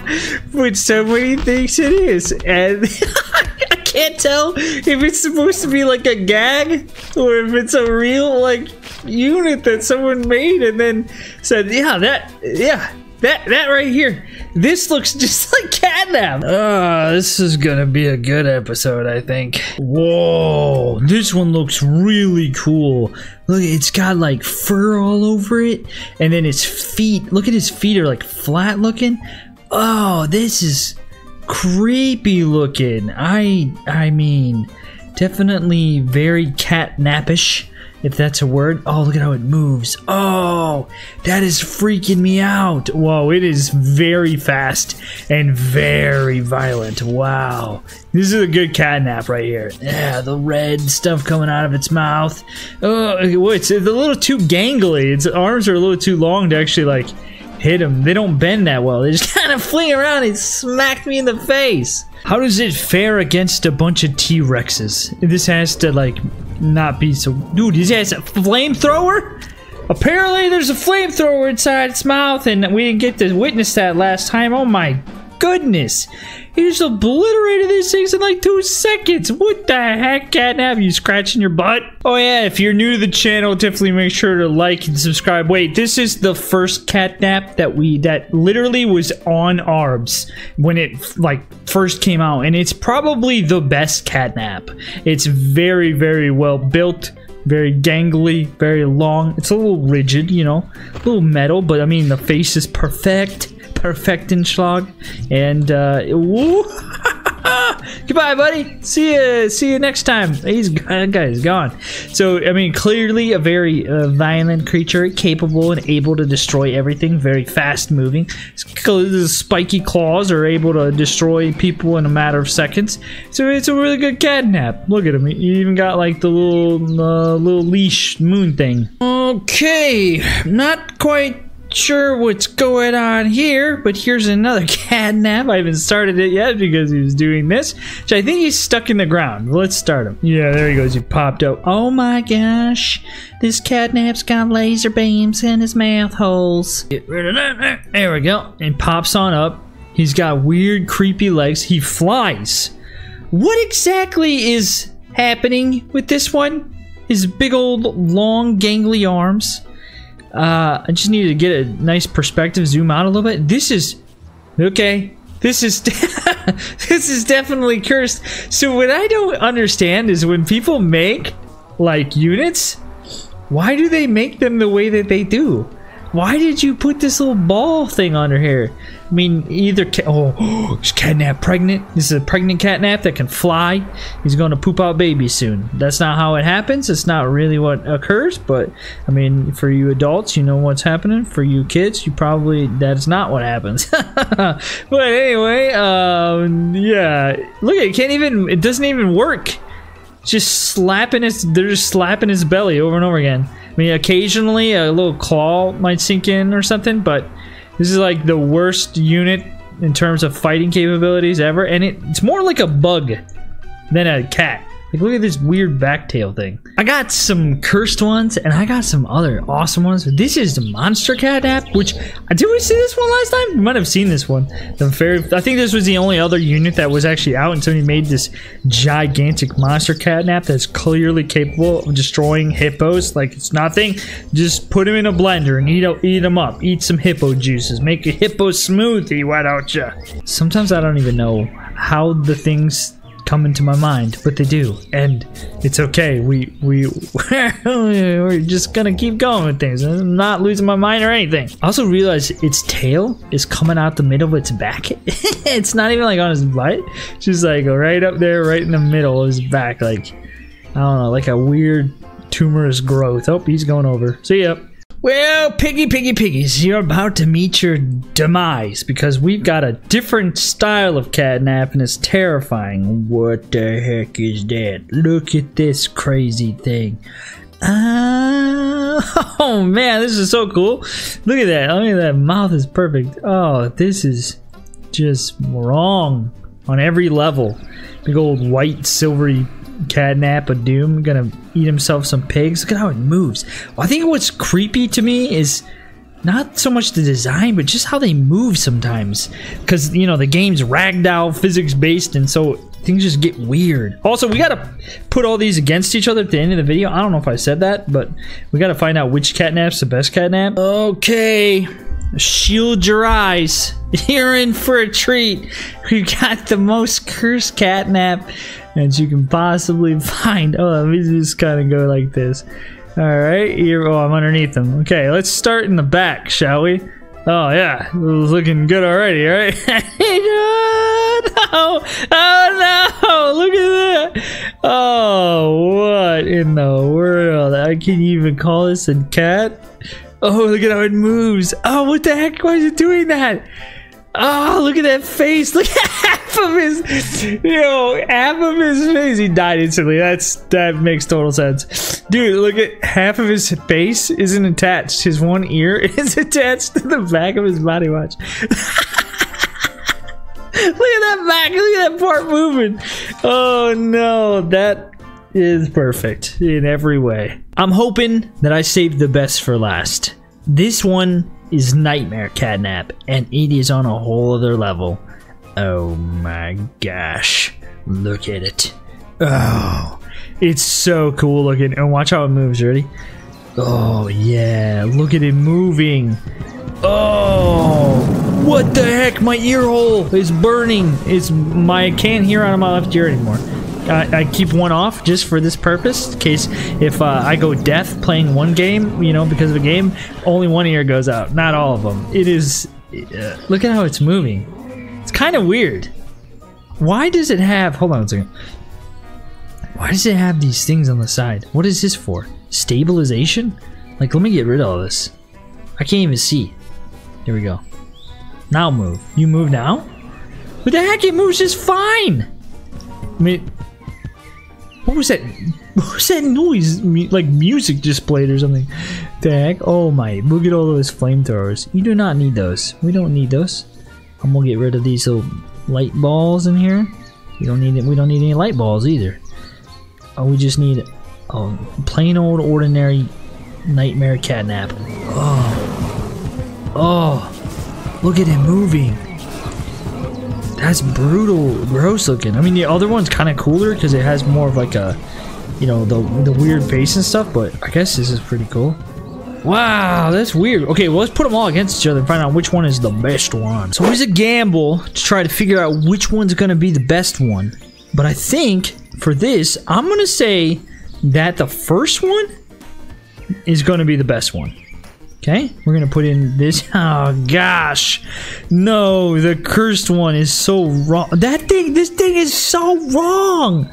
but somebody thinks it is. And *laughs* I can't tell if it's supposed to be like a gag or if it's a real like unit that someone made and then said, yeah, that, yeah, that that right here. This looks just *laughs* like catnap. Uh, this is gonna be a good episode, I think. Whoa, this one looks really cool. Look, it's got like fur all over it, and then its feet. Look at his feet are like flat looking. Oh, this is creepy looking. I I mean, definitely very catnapish if that's a word. Oh, look at how it moves. Oh, that is freaking me out. Whoa, it is very fast and very violent. Wow. This is a good catnap right here. Yeah, the red stuff coming out of its mouth. Oh, it's a little too gangly. Its arms are a little too long to actually, like, hit him. They don't bend that well. They just *laughs* kind of fling around and smacked me in the face. How does it fare against a bunch of T-Rexes? This has to, like, not be so... Dude, this has a flamethrower? Apparently there's a flamethrower inside its mouth and we didn't get to witness that last time. Oh my goodness. He just obliterated these things in like two seconds. What the heck, Catnap? You scratching your butt? Oh yeah, if you're new to the channel, definitely make sure to like and subscribe. Wait, this is the first Catnap that we, that literally was on ARBS when it like first came out. And it's probably the best Catnap. It's very, very well built very gangly, very long. It's a little rigid, you know, a little metal, but I mean, the face is perfect, perfect in Schlag. And, uh! *laughs* Goodbye, buddy. See you. See you next time. He's that guy's gone. So I mean, clearly a very uh, violent creature, capable and able to destroy everything. Very fast moving. His spiky claws are able to destroy people in a matter of seconds. So it's a really good catnap. Look at him. He even got like the little uh, little leash moon thing. Okay, not quite sure what's going on here, but here's another *laughs* catnap. I haven't started it yet because he was doing this, which I think he's stuck in the ground. Let's start him. Yeah, there he goes. He popped up. Oh my gosh. This catnap's got laser beams in his mouth holes. Get rid of that. There we go. And pops on up. He's got weird, creepy legs. He flies. What exactly is happening with this one? His big old, long, gangly arms. Uh, I just needed to get a nice perspective, zoom out a little bit. This is okay. This is *laughs* this is definitely cursed. So what I don't understand is when people make like units, why do they make them the way that they do? Why did you put this little ball thing under here? I mean, either ca- oh, *gasps* catnap pregnant? This is a pregnant catnap that can fly. He's going to poop out babies soon. That's not how it happens. It's not really what occurs. But I mean, for you adults, you know what's happening. For you kids, you probably that's not what happens. *laughs* but anyway, um, yeah. Look, it can't even. It doesn't even work just slapping his they're just slapping his belly over and over again i mean occasionally a little claw might sink in or something but this is like the worst unit in terms of fighting capabilities ever and it, it's more like a bug than a cat like look at this weird back tail thing. I got some cursed ones and i got some other awesome ones this is the monster catnap which uh, did we see this one last time? You might have seen this one. The very i think this was the only other unit that was actually out and somebody made this gigantic monster Cat catnap that's clearly capable of destroying hippos like it's nothing. Just put them in a blender and eat eat them up. Eat some hippo juices. Make a hippo smoothie why don't you sometimes i don't even know how the things come into my mind, but they do, and it's okay. We we *laughs* we're just gonna keep going with things. I'm not losing my mind or anything. I also realized its tail is coming out the middle of its back. *laughs* it's not even like on his butt. It's just like right up there, right in the middle of his back. Like I don't know, like a weird tumorous growth. Oh, he's going over. See ya. Well, piggy, piggy, piggies, you're about to meet your demise because we've got a different style of catnap and it's terrifying. What the heck is that? Look at this crazy thing. Ah, *laughs* oh man, this is so cool. Look at that. Look at that. Mouth is perfect. Oh, this is just wrong on every level. Big old white, silvery catnap of doom gonna eat himself some pigs. Look at how it moves. Well, i think what's creepy to me is not so much the design but just how they move sometimes. Because you know the game's ragdoll physics based and so things just get weird. Also we gotta put all these against each other at the end of the video. I don't know if i said that but we gotta find out which catnap's the best catnap. Okay shield your eyes *laughs* you're in for a treat *laughs* we got the most cursed catnap that you can possibly *laughs* find. Oh, let me just kind of go like this. All right. Oh, I'm underneath them. Okay, let's start in the back, shall we? Oh yeah, looking good already, right? Oh, no! Oh no! Look at that! Oh, what in the world? I can even call this a cat? Oh, look at how it moves! Oh, what the heck? Why is it doing that? Oh, look at that face! *laughs* Look at half of his, you know, half of his face. He died instantly. That's that makes total sense, dude. Look at half of his face isn't attached. His one ear *laughs* is attached to the back of his body. Watch. *laughs* look at that back. Look at that part moving. Oh no, that is perfect in every way. I'm hoping that I saved the best for last. This one is Nightmare Catnap, and it is on a whole other level. Oh my gosh. Look at it. Oh, it's so cool looking. And watch how it moves. Ready? Oh, yeah. Look at it moving. Oh, what the heck? My ear hole is burning. It's my I can't hear out of my left ear anymore. I, I keep one off just for this purpose, in case if uh, I go deaf playing one game, you know, because of a game, only one ear goes out, not all of them. It is. Uh, look at how it's moving. It's kind of weird. Why does it have? Hold on a second. Why does it have these things on the side? What is this for? Stabilization? Like, let me get rid of all this. I can't even see. Here we go. Now move. You move now? What the heck? It moves just fine. I mean, what was that? What was that noise? Like music just played or something. The heck? Oh my! Look at all those flamethrowers. You do not need those. We don't need those. I'm gonna get rid of these little light balls in here. You don't need it. We don't need any light balls either. Oh, we just need a plain old ordinary nightmare catnap. Oh, oh! Look at it moving. That's brutal, gross looking. I mean, the other one's kind of cooler because it has more of like a, you know, the the weird face and stuff. But I guess this is pretty cool. Wow, that's weird. Okay, well, let's put them all against each other and find out which one is the best one. So it's a gamble to try to figure out which one's going to be the best one. But I think for this, I'm going to say that the first one is going to be the best one. Okay, we're gonna put in this. *laughs* Oh gosh, no, the cursed one is so wrong. That thing, this thing is so wrong.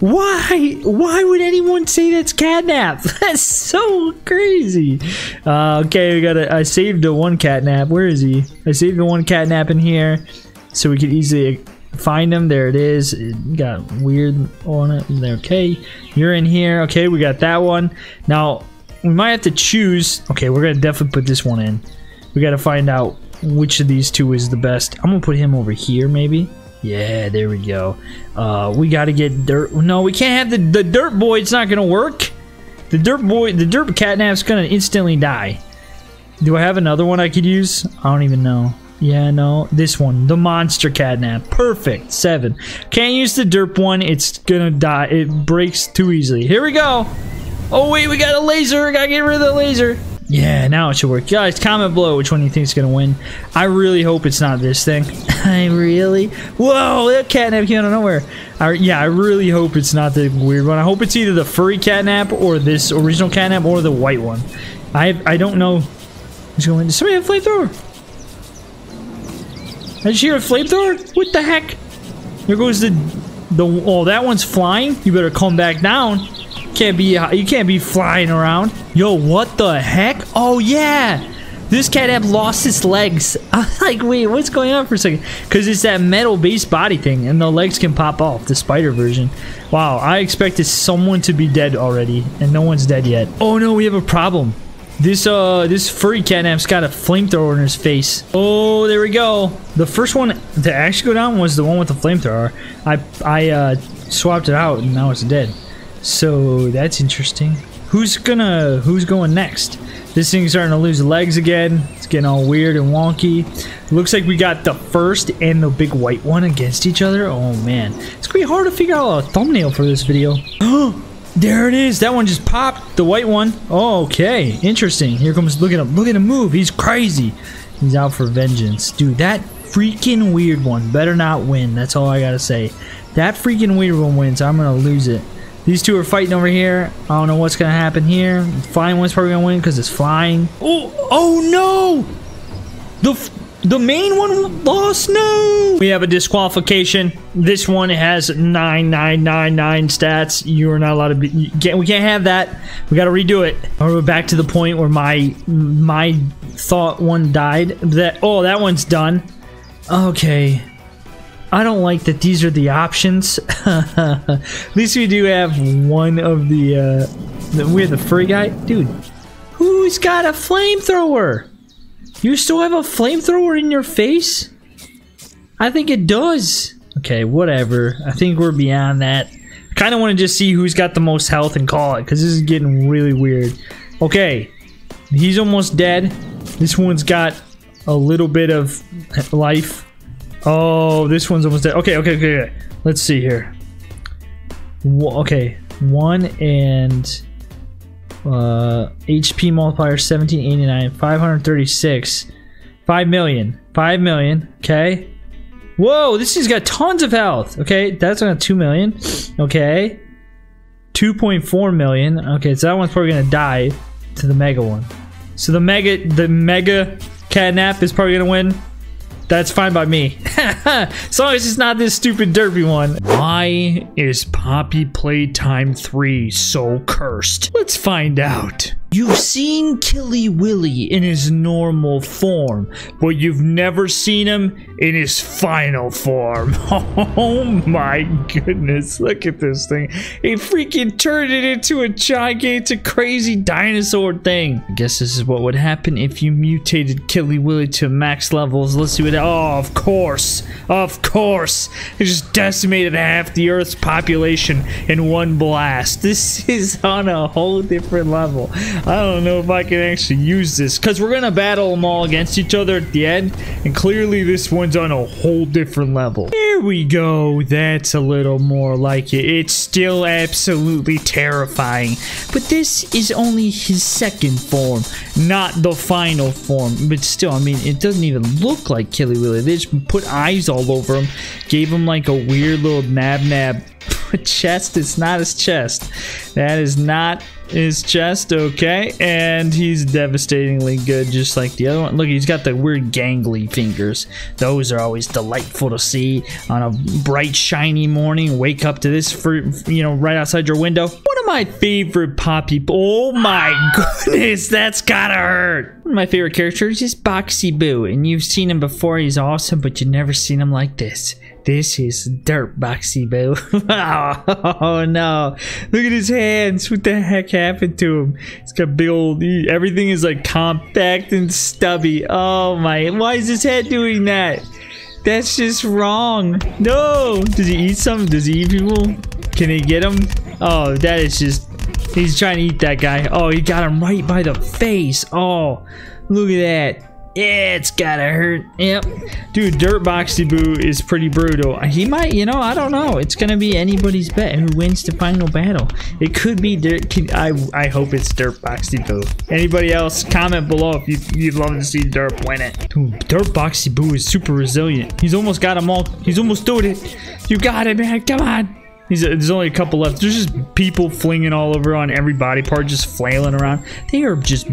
Why? Why would anyone say that's catnap? *laughs* That's so crazy. Uh, okay, we got. to I saved the one catnap. Where is he? I saved the one catnap in here, so we could easily find him. There it is. It got weird on it. Okay, you're in here. Okay, we got that one. Now we might have to choose. Okay, we're gonna definitely put this one in. We got to find out which of these two is the best. I'm gonna put him over here, maybe. Yeah, there we go. Uh, we got to get dirt. No, we can't have the the dirt boy. It's not gonna work. The dirt boy, the dirt catnap's gonna instantly die. Do I have another one I could use? I don't even know. Yeah, no, this one, the monster catnap. Perfect, seven. Can't use the derp one. It's gonna die. It breaks too easily. Here we go. Oh wait, we got a laser. I gotta get rid of the laser. Yeah, now it should work. Guys, comment below which one you think is going to win. I really hope it's not this thing. *laughs* I really... Whoa, that catnap came out of nowhere. I, yeah, I really hope it's not the weird one. I hope it's either the furry catnap or this original catnap or the white one. I I don't know who's going to... Somebody have a flamethrower? I just hear a flamethrower? What the heck? There goes the... the Oh, that one's flying? You better come back down. Can't be you can't be flying around. Yo, what the heck? Oh yeah. This cat catnap lost its legs. *laughs* I'm like, wait, what's going on for a second? Because it's that metal base body thing, and the legs can pop off, the spider version. Wow, I expected someone to be dead already, and no one's dead yet. Oh no, we have a problem. This uh, this furry catnap's got a flamethrower in his face. Oh, there we go. The first one to actually go down was the one with the flamethrower. I I uh, swapped it out, and now it's dead. So that's interesting. Who's gonna, who's going next? This thing's starting to lose legs again. It's getting all weird and wonky. Looks like we got the first and the big white one against each other. Oh man, it's gonna be hard to figure out a thumbnail for this video. Oh, *gasps* there it is. That one just popped. The white one. Oh, okay, interesting. Here comes. Look at him. Look at him move. He's crazy. He's out for vengeance, dude. That freaking weird one better not win. That's all I gotta say. That freaking weird one wins. I'm gonna lose it. These two are fighting over here. I don't know what's gonna happen here. The flying one's probably gonna win because it's flying. Oh, oh no! The the main one lost. No, we have a disqualification. This one has nine nine nine nine stats. You are not allowed to be. Can't, we can't have that. We got to redo it. Or we're back to the point where my my thought one died. That oh that one's done. Okay. I don't like that these are the options. *laughs* At least we do have one of the, uh, we have the free guy. Dude, who's got a flamethrower? You still have a flamethrower in your face? I think it does. Okay, whatever. I think we're beyond that. I kind of want to just see who's got the most health and call it, because this is getting really weird. Okay, he's almost dead. This one's got a little bit of life. Oh, this one's almost dead. Okay, okay, okay, okay. Let's see here. okay, one and uh, HP multiplier 1789, 536, 5 million, 5 million. Okay. Whoa, this has got tons of health. Okay, that's got 2 million. Okay. 2.4 million. Okay, so that one's probably gonna die to the mega one. So the mega the mega catnap is probably gonna win. That's fine by me. *laughs* as long as it's not this stupid derpy one. Why is Poppy Playtime 3 so cursed? Let's find out. You've seen Killy Willy in his normal form, but you've never seen him in his final form. *laughs* Oh my goodness, look at this thing. He freaking turned it into a gigantic crazy dinosaur thing. I guess this is what would happen if you mutated Killy Willy to max levels. Let's see what- oh, of course, of course. It just decimated half the Earth's population in one blast. This *laughs* is on a whole different level. I don't know if I can actually use this because we're gonna battle them all against each other at the end and clearly this one's on a whole different level. Here we go. That's a little more like it. It's still absolutely terrifying, but this is only his second form, not the final form. But still, I mean, it doesn't even look like Killy Willy. They just put eyes all over him, gave him like a weird little nab nab *laughs* chest. It's not his chest. That is not his chest. Okay, and he's devastatingly good, just like the other one. Look, he's got the weird gangly fingers. Those are always delightful to see on a bright, shiny morning. Wake up to this for you know right outside your window. One of my favorite poppy. Oh my *laughs* goodness, that's gotta hurt. One of my favorite characters is Boxy Boo, and you've seen him before. He's awesome, but you've never seen him like this. This is Dirt Boxy Boo. *laughs* oh no. Look at his hands. What the heck happened to him? He's got big old everything is like compact and stubby. Oh my why is his head doing that? That's just wrong. No. Does he eat something? Does he eat people? Can he get him? Oh, that is just he's trying to eat that guy. Oh, he got him right by the face. Oh, look at that. It's gotta hurt. Yep. Dude, Dirt Boxy Boo is pretty brutal. He might, you know, I don't know. It's gonna be anybody's bet who wins the final battle. It could be Dirt. can- I I hope it's Dirt Boxy Boo. Anybody else? Comment below if you, you'd love to see Dirt win it. Dude, Dirt Boxy Boo is super resilient. He's almost got them all. He's almost doing it. You got it, man. Come on. He's, there's only a couple left. There's just people flinging all over on every body part, just flailing around. They are just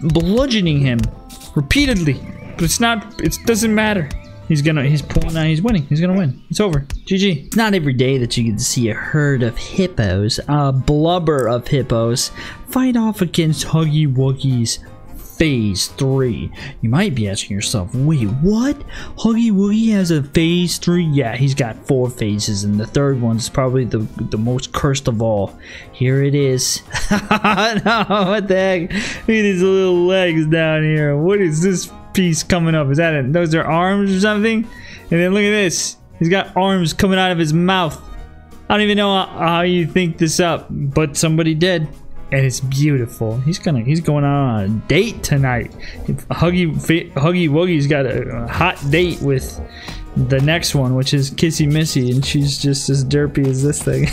bludgeoning him repeatedly. But it's not. It doesn't matter. He's gonna. He's pulling out. He's winning. He's gonna win. It's over. GG. It's not every day that you get to see a herd of hippos, a blubber of hippos, fight off against Huggy Wuggy's Phase 3. You might be asking yourself, wait, what? Huggy Wuggy has a Phase 3? Yeah, he's got four phases, and the third one's probably the, the most cursed of all. Here it is. *laughs* no, what the heck? Look at these little legs down here. What is this piece coming up? Is that it? Those are arms or something? And then look at this. He's got arms coming out of his mouth. I don't even know how, how you think this up, but somebody did. And it's beautiful. He's gonna he's going on a date tonight. Huggy Huggy Wuggy's got a, a hot date with the next one, which is Kissy Missy, and she's just as derpy as this thing.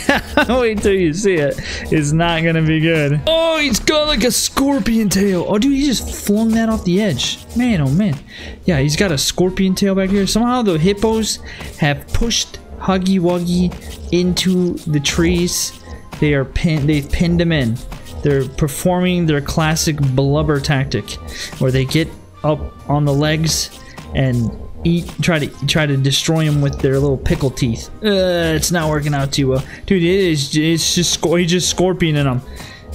*laughs* Wait till you see it. It's not gonna be good. Oh, he's got like a scorpion tail. Oh, dude, he just flung that off the edge. Man, oh man. Yeah, he's got a scorpion tail back here. Somehow the hippos have pushed Huggy Wuggy into the trees. They are pinned. They've pinned him in. They're performing their classic blubber tactic, where they get up on the legs and eat, try to try to destroy him with their little pickle teeth. Uh, it's not working out too well, dude. It is. It's just he's just scorpioning them.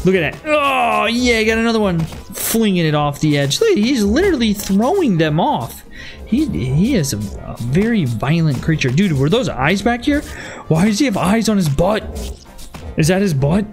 Look at that. Oh yeah, got another one, flinging it off the edge. Look, he's literally throwing them off. He he is a, a very violent creature, dude. Were those eyes back here? Why does he have eyes on his butt? Is that his butt?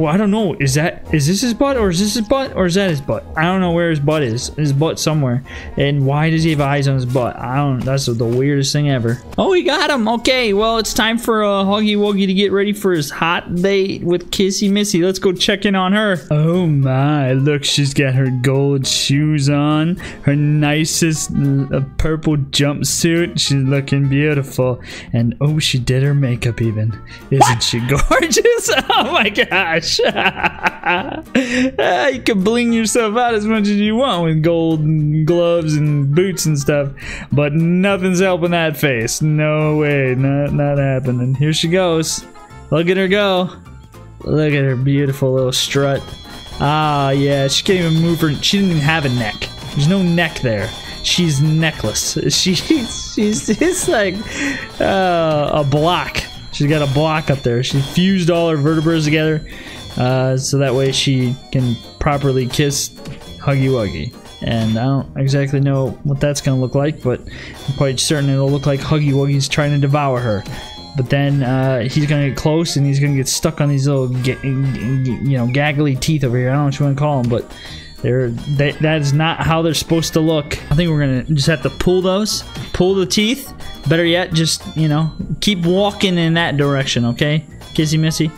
Well, I don't know. Is that is this his butt or is this his butt or is that his butt? I don't know where his butt is. His butt somewhere. And why does he have eyes on his butt? I don't. That's the weirdest thing ever. Oh, we got him. Okay. Well, it's time for uh, Huggy Wuggy to get ready for his hot date with Kissy Missy. Let's go check in on her. Oh my! Look, she's got her gold shoes on, her nicest uh, purple jumpsuit. She's looking beautiful, and oh, she did her makeup even. Isn't she *laughs* gorgeous? Oh my gosh! Ah, *laughs* you can bling yourself out as much as you want with gold and gloves and boots and stuff, but nothing's helping that face. No way, not not happening. Here she goes. Look at her go. Look at her beautiful little strut. Ah, yeah, she can't even move her. She didn't even have a neck. There's no neck there. She's necklace. *laughs* She, she's it's like uh, a block. She's got a block up there. She fused all her vertebrae together, uh, so that way she can properly kiss Huggy Wuggy. And I don't exactly know what that's gonna look like, but I'm quite certain it'll look like Huggy Wuggy's trying to devour her. But then uh, he's gonna get close and he's gonna get stuck on these little, you know, gaggly teeth over here. I don't know what you want to call them, but they're they, that is not how they're supposed to look. I think we're gonna just have to pull those, pull the teeth. Better yet, just you know, keep walking in that direction, okay, Kissy Missy,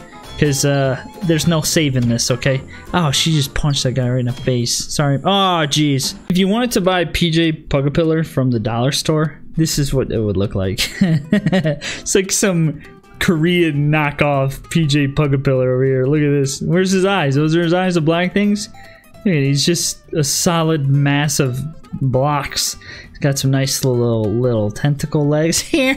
because uh, there's no saving this, okay? Oh, she just punched that guy right in the face. Sorry. Oh, jeez. If you wanted to buy PJ Pugapillar from the dollar store, this is what it would look like. *laughs* it's like some Korean knockoff PJ Pugapillar over here. Look at this. Where's his eyes? Those are his eyes, the black things? Look, he's just a solid mass of blocks. He's got some nice little little tentacle legs *laughs* here.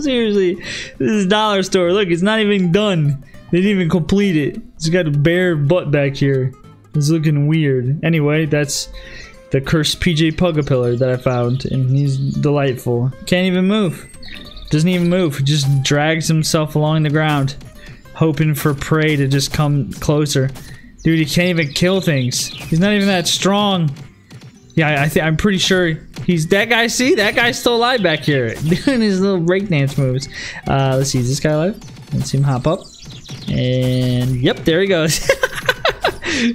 Seriously, this is dollar store. Look, it's not even done. Didn't even complete it. He's got a bare butt back here. It's looking weird. Anyway, that's the cursed PJ Pugapillar that I found, and he's delightful. Can't even move. Doesn't even move. Just drags himself along the ground, hoping for prey to just come closer. Dude, he can't even kill things. He's not even that strong. Yeah, I think I'm pretty sure he's that guy. See, that guy's still alive back here, *laughs* doing his little breakdance moves. Uh, let's see, is this guy alive? Let's see him hop up. And yep, there he goes. *laughs*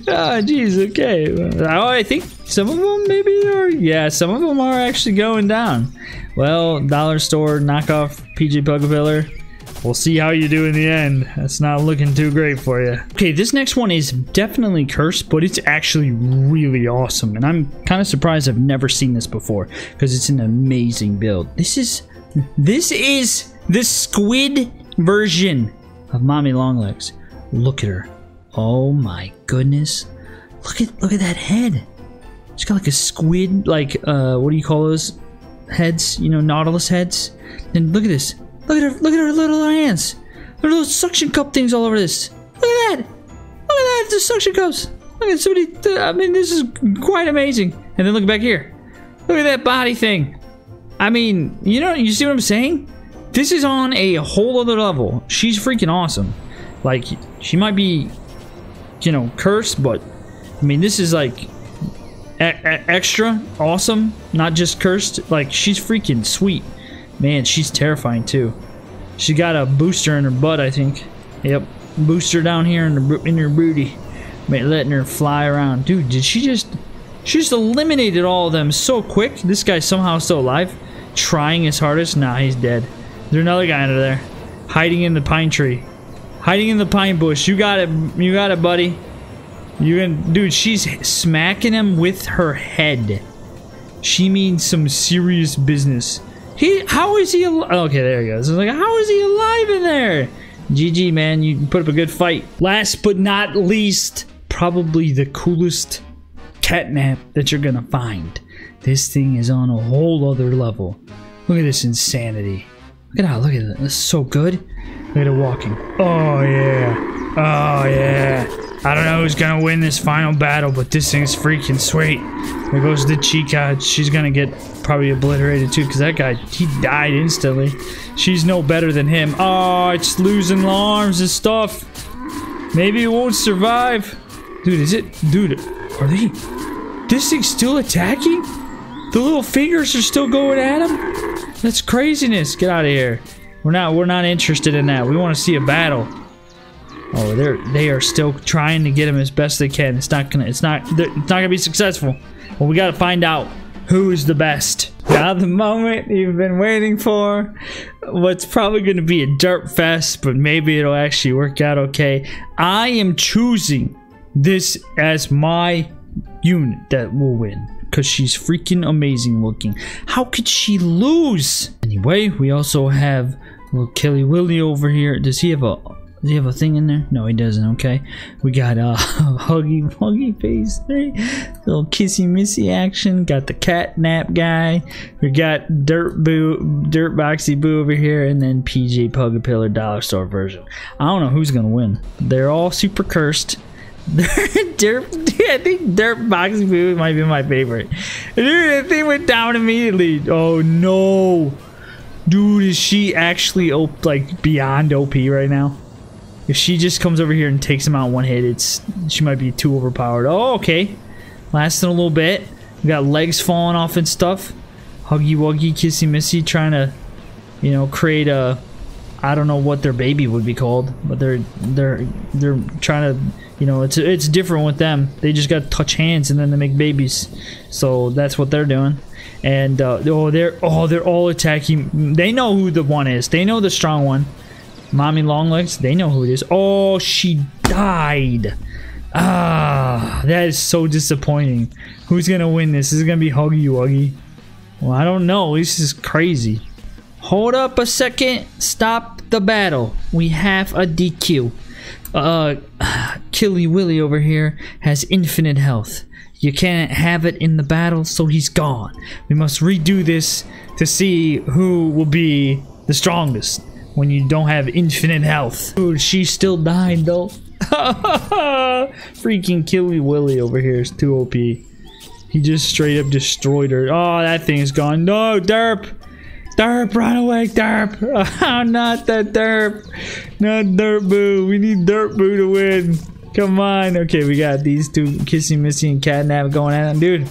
Ah, oh, jeez. Okay. Oh, I think some of them maybe are. Yeah, some of them are actually going down. Well, dollar store knockoff PJ Pugapillar. We'll see how you do in the end. That's not looking too great for you. Okay, this next one is definitely cursed, but it's actually really awesome. And I'm kind of surprised I've never seen this before because it's an amazing build. This is this is the squid version of Mommy Longlegs. Look at her. Oh my goodness. Look at look at that head. She's got like a squid, like uh what do you call those heads? You know, nautilus heads. And look at this. Look at her look at her little hands. There are those suction cup things all over this. Look at that. Look at that. The suction cups. Look at somebody. I mean, this is quite amazing. And then look back here. Look at that body thing. I mean, you know, you see what I'm saying? This is on a whole other level. She's freaking awesome. Like, she might be, you know, cursed, but I mean, this is like e- extra awesome, not just cursed. Like, she's freaking sweet. Man, she's terrifying too. She got a booster in her butt, I think. Yep, booster down here in the in her booty, Man, letting her fly around. Dude, did she just? She just eliminated all of them so quick. This guy's somehow still alive, trying his hardest. Nah, he's dead. There's another guy under there, hiding in the pine tree, hiding in the pine bush. You got it. You got it, buddy. You can, dude. She's smacking him with her head. She means some serious business. He, how is he? Okay, there he goes. I was like, how is he alive in there? GG, man. You put up a good fight. Last but not least, probably the coolest catnap that you're gonna find. This thing is on a whole other level. Look at this insanity. Look at how, look at it. This is so good. Look at it walking. Oh, yeah. Oh, yeah. I don't know who's gonna win this final battle, but this thing's freaking sweet. There goes the Chica. She's gonna get probably obliterated too, because that guy, he died instantly. She's no better than him. Oh, it's losing arms and stuff. Maybe it won't survive. Dude, is it? Dude, are they? This thing's still attacking? The little fingers are still going at him? That's craziness. Get out of here. We're not we're not interested in that. We want to see a battle. Oh, they're they are still trying to get him as best they can. It's not gonna it's not it's not gonna be successful. Well, we gotta find out who's the best. Now the moment you've been waiting for. What's probably gonna be a dirt fest, but maybe it'll actually work out okay. I am choosing this as my unit that will win because she's freaking amazing looking. How could she lose? Anyway, we also have little Killy Willy over here. Does he have a does he have a thing in there? No, he doesn't. Okay, we got uh *laughs* huggy huggy face little kissy missy action. Got the cat nap guy. We got Derp Boo, Derp Boxy Boo over here, and then PJ Pugapillar Dollar Store version. I don't know who's gonna win. They're all super cursed. *laughs* Dirt, I think Derp Boxy Boo might be my favorite. Dude, that thing went down immediately. Oh no, dude, is she actually op- like beyond OP right now? If she just comes over here and takes him out one hit, it's she might be too overpowered. Oh, okay, lasting a little bit. We got legs falling off and stuff. Huggy Wuggy, Kissy Missy, trying to, you know, create a I don't know what their baby would be called, but they're they're they're trying to, you know, it's it's different with them. They just got to touch hands and then they make babies, so that's what they're doing. And uh, oh, they're oh they're all attacking. They know who the one is. They know the strong one. Mommy Longlegs. They know who it is. Oh, she died. Ah, that is so disappointing. Who's gonna win this? Is gonna be Huggy Wuggy? Well, I don't know. This is crazy. Hold up a second. Stop the battle. We have a DQ. Uh, *sighs* Killy Willy over here has infinite health. You can't have it in the battle, so he's gone. We must redo this to see who will be the strongest when you don't have infinite health. Dude, she still died though. *laughs* Freaking Killy Willy over here is too OP. He just straight up destroyed her. Oh, that thing's gone. No, Derp! Derp, run away, Derp! *laughs* Oh, not the Derp! Not Derp Boo. We need Derp Boo to win. Come on. Okay, we got these two, Kissy Missy and Catnap going at it. Dude,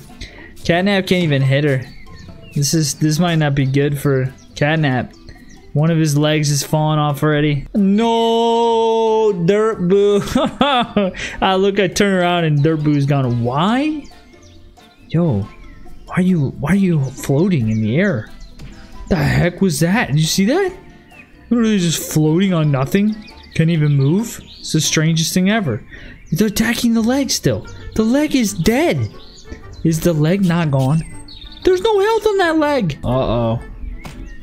Catnap can't even hit her. This is this might not be good for Catnap. One of his legs is falling off already. No, Derp Boo. *laughs* ah, look, I turn around and Derp Boo's gone. Why? Yo, why are you why are you floating in the air? The heck was that? Did you see that? Literally just floating on nothing. Can't even move. It's the strangest thing ever. They're attacking the leg still. The leg is dead. Is the leg not gone? There's no health on that leg. Uh-oh.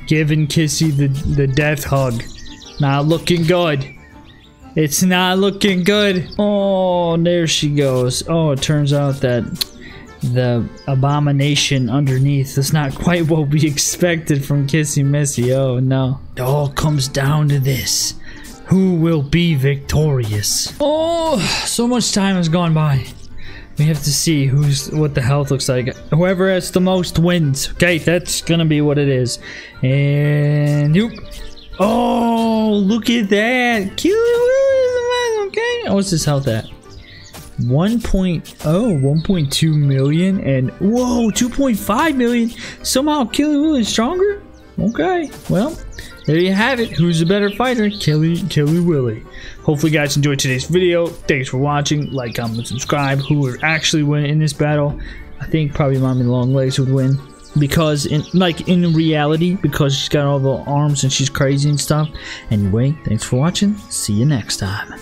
Giving Kissy the, the death hug. Not looking good. It's not looking good. Oh, there she goes. Oh, it turns out that the abomination underneath is not quite what we *laughs* expected from Kissy Missy. Oh no. It all comes down to this. Who will be victorious? Oh, so much time has gone by. We have to see who's what the health looks like. Whoever has the most wins. Okay, that's gonna be what it is. And nope. Oh, look at that. Kill Okay, what's his health at? 1.0, 1.2 million, and whoa, 2.5 million. Somehow Killy Willy is stronger? Okay, well, there you have it. Who's the better fighter? Killy, Killy Willy. Hopefully, you guys enjoyed today's video. Thanks for watching. Like, comment, subscribe. Who would actually win in this battle? I think probably Mommy Long Legs would win because in like in reality because she's got all the arms and she's crazy and stuff anyway thanks for watching see you next time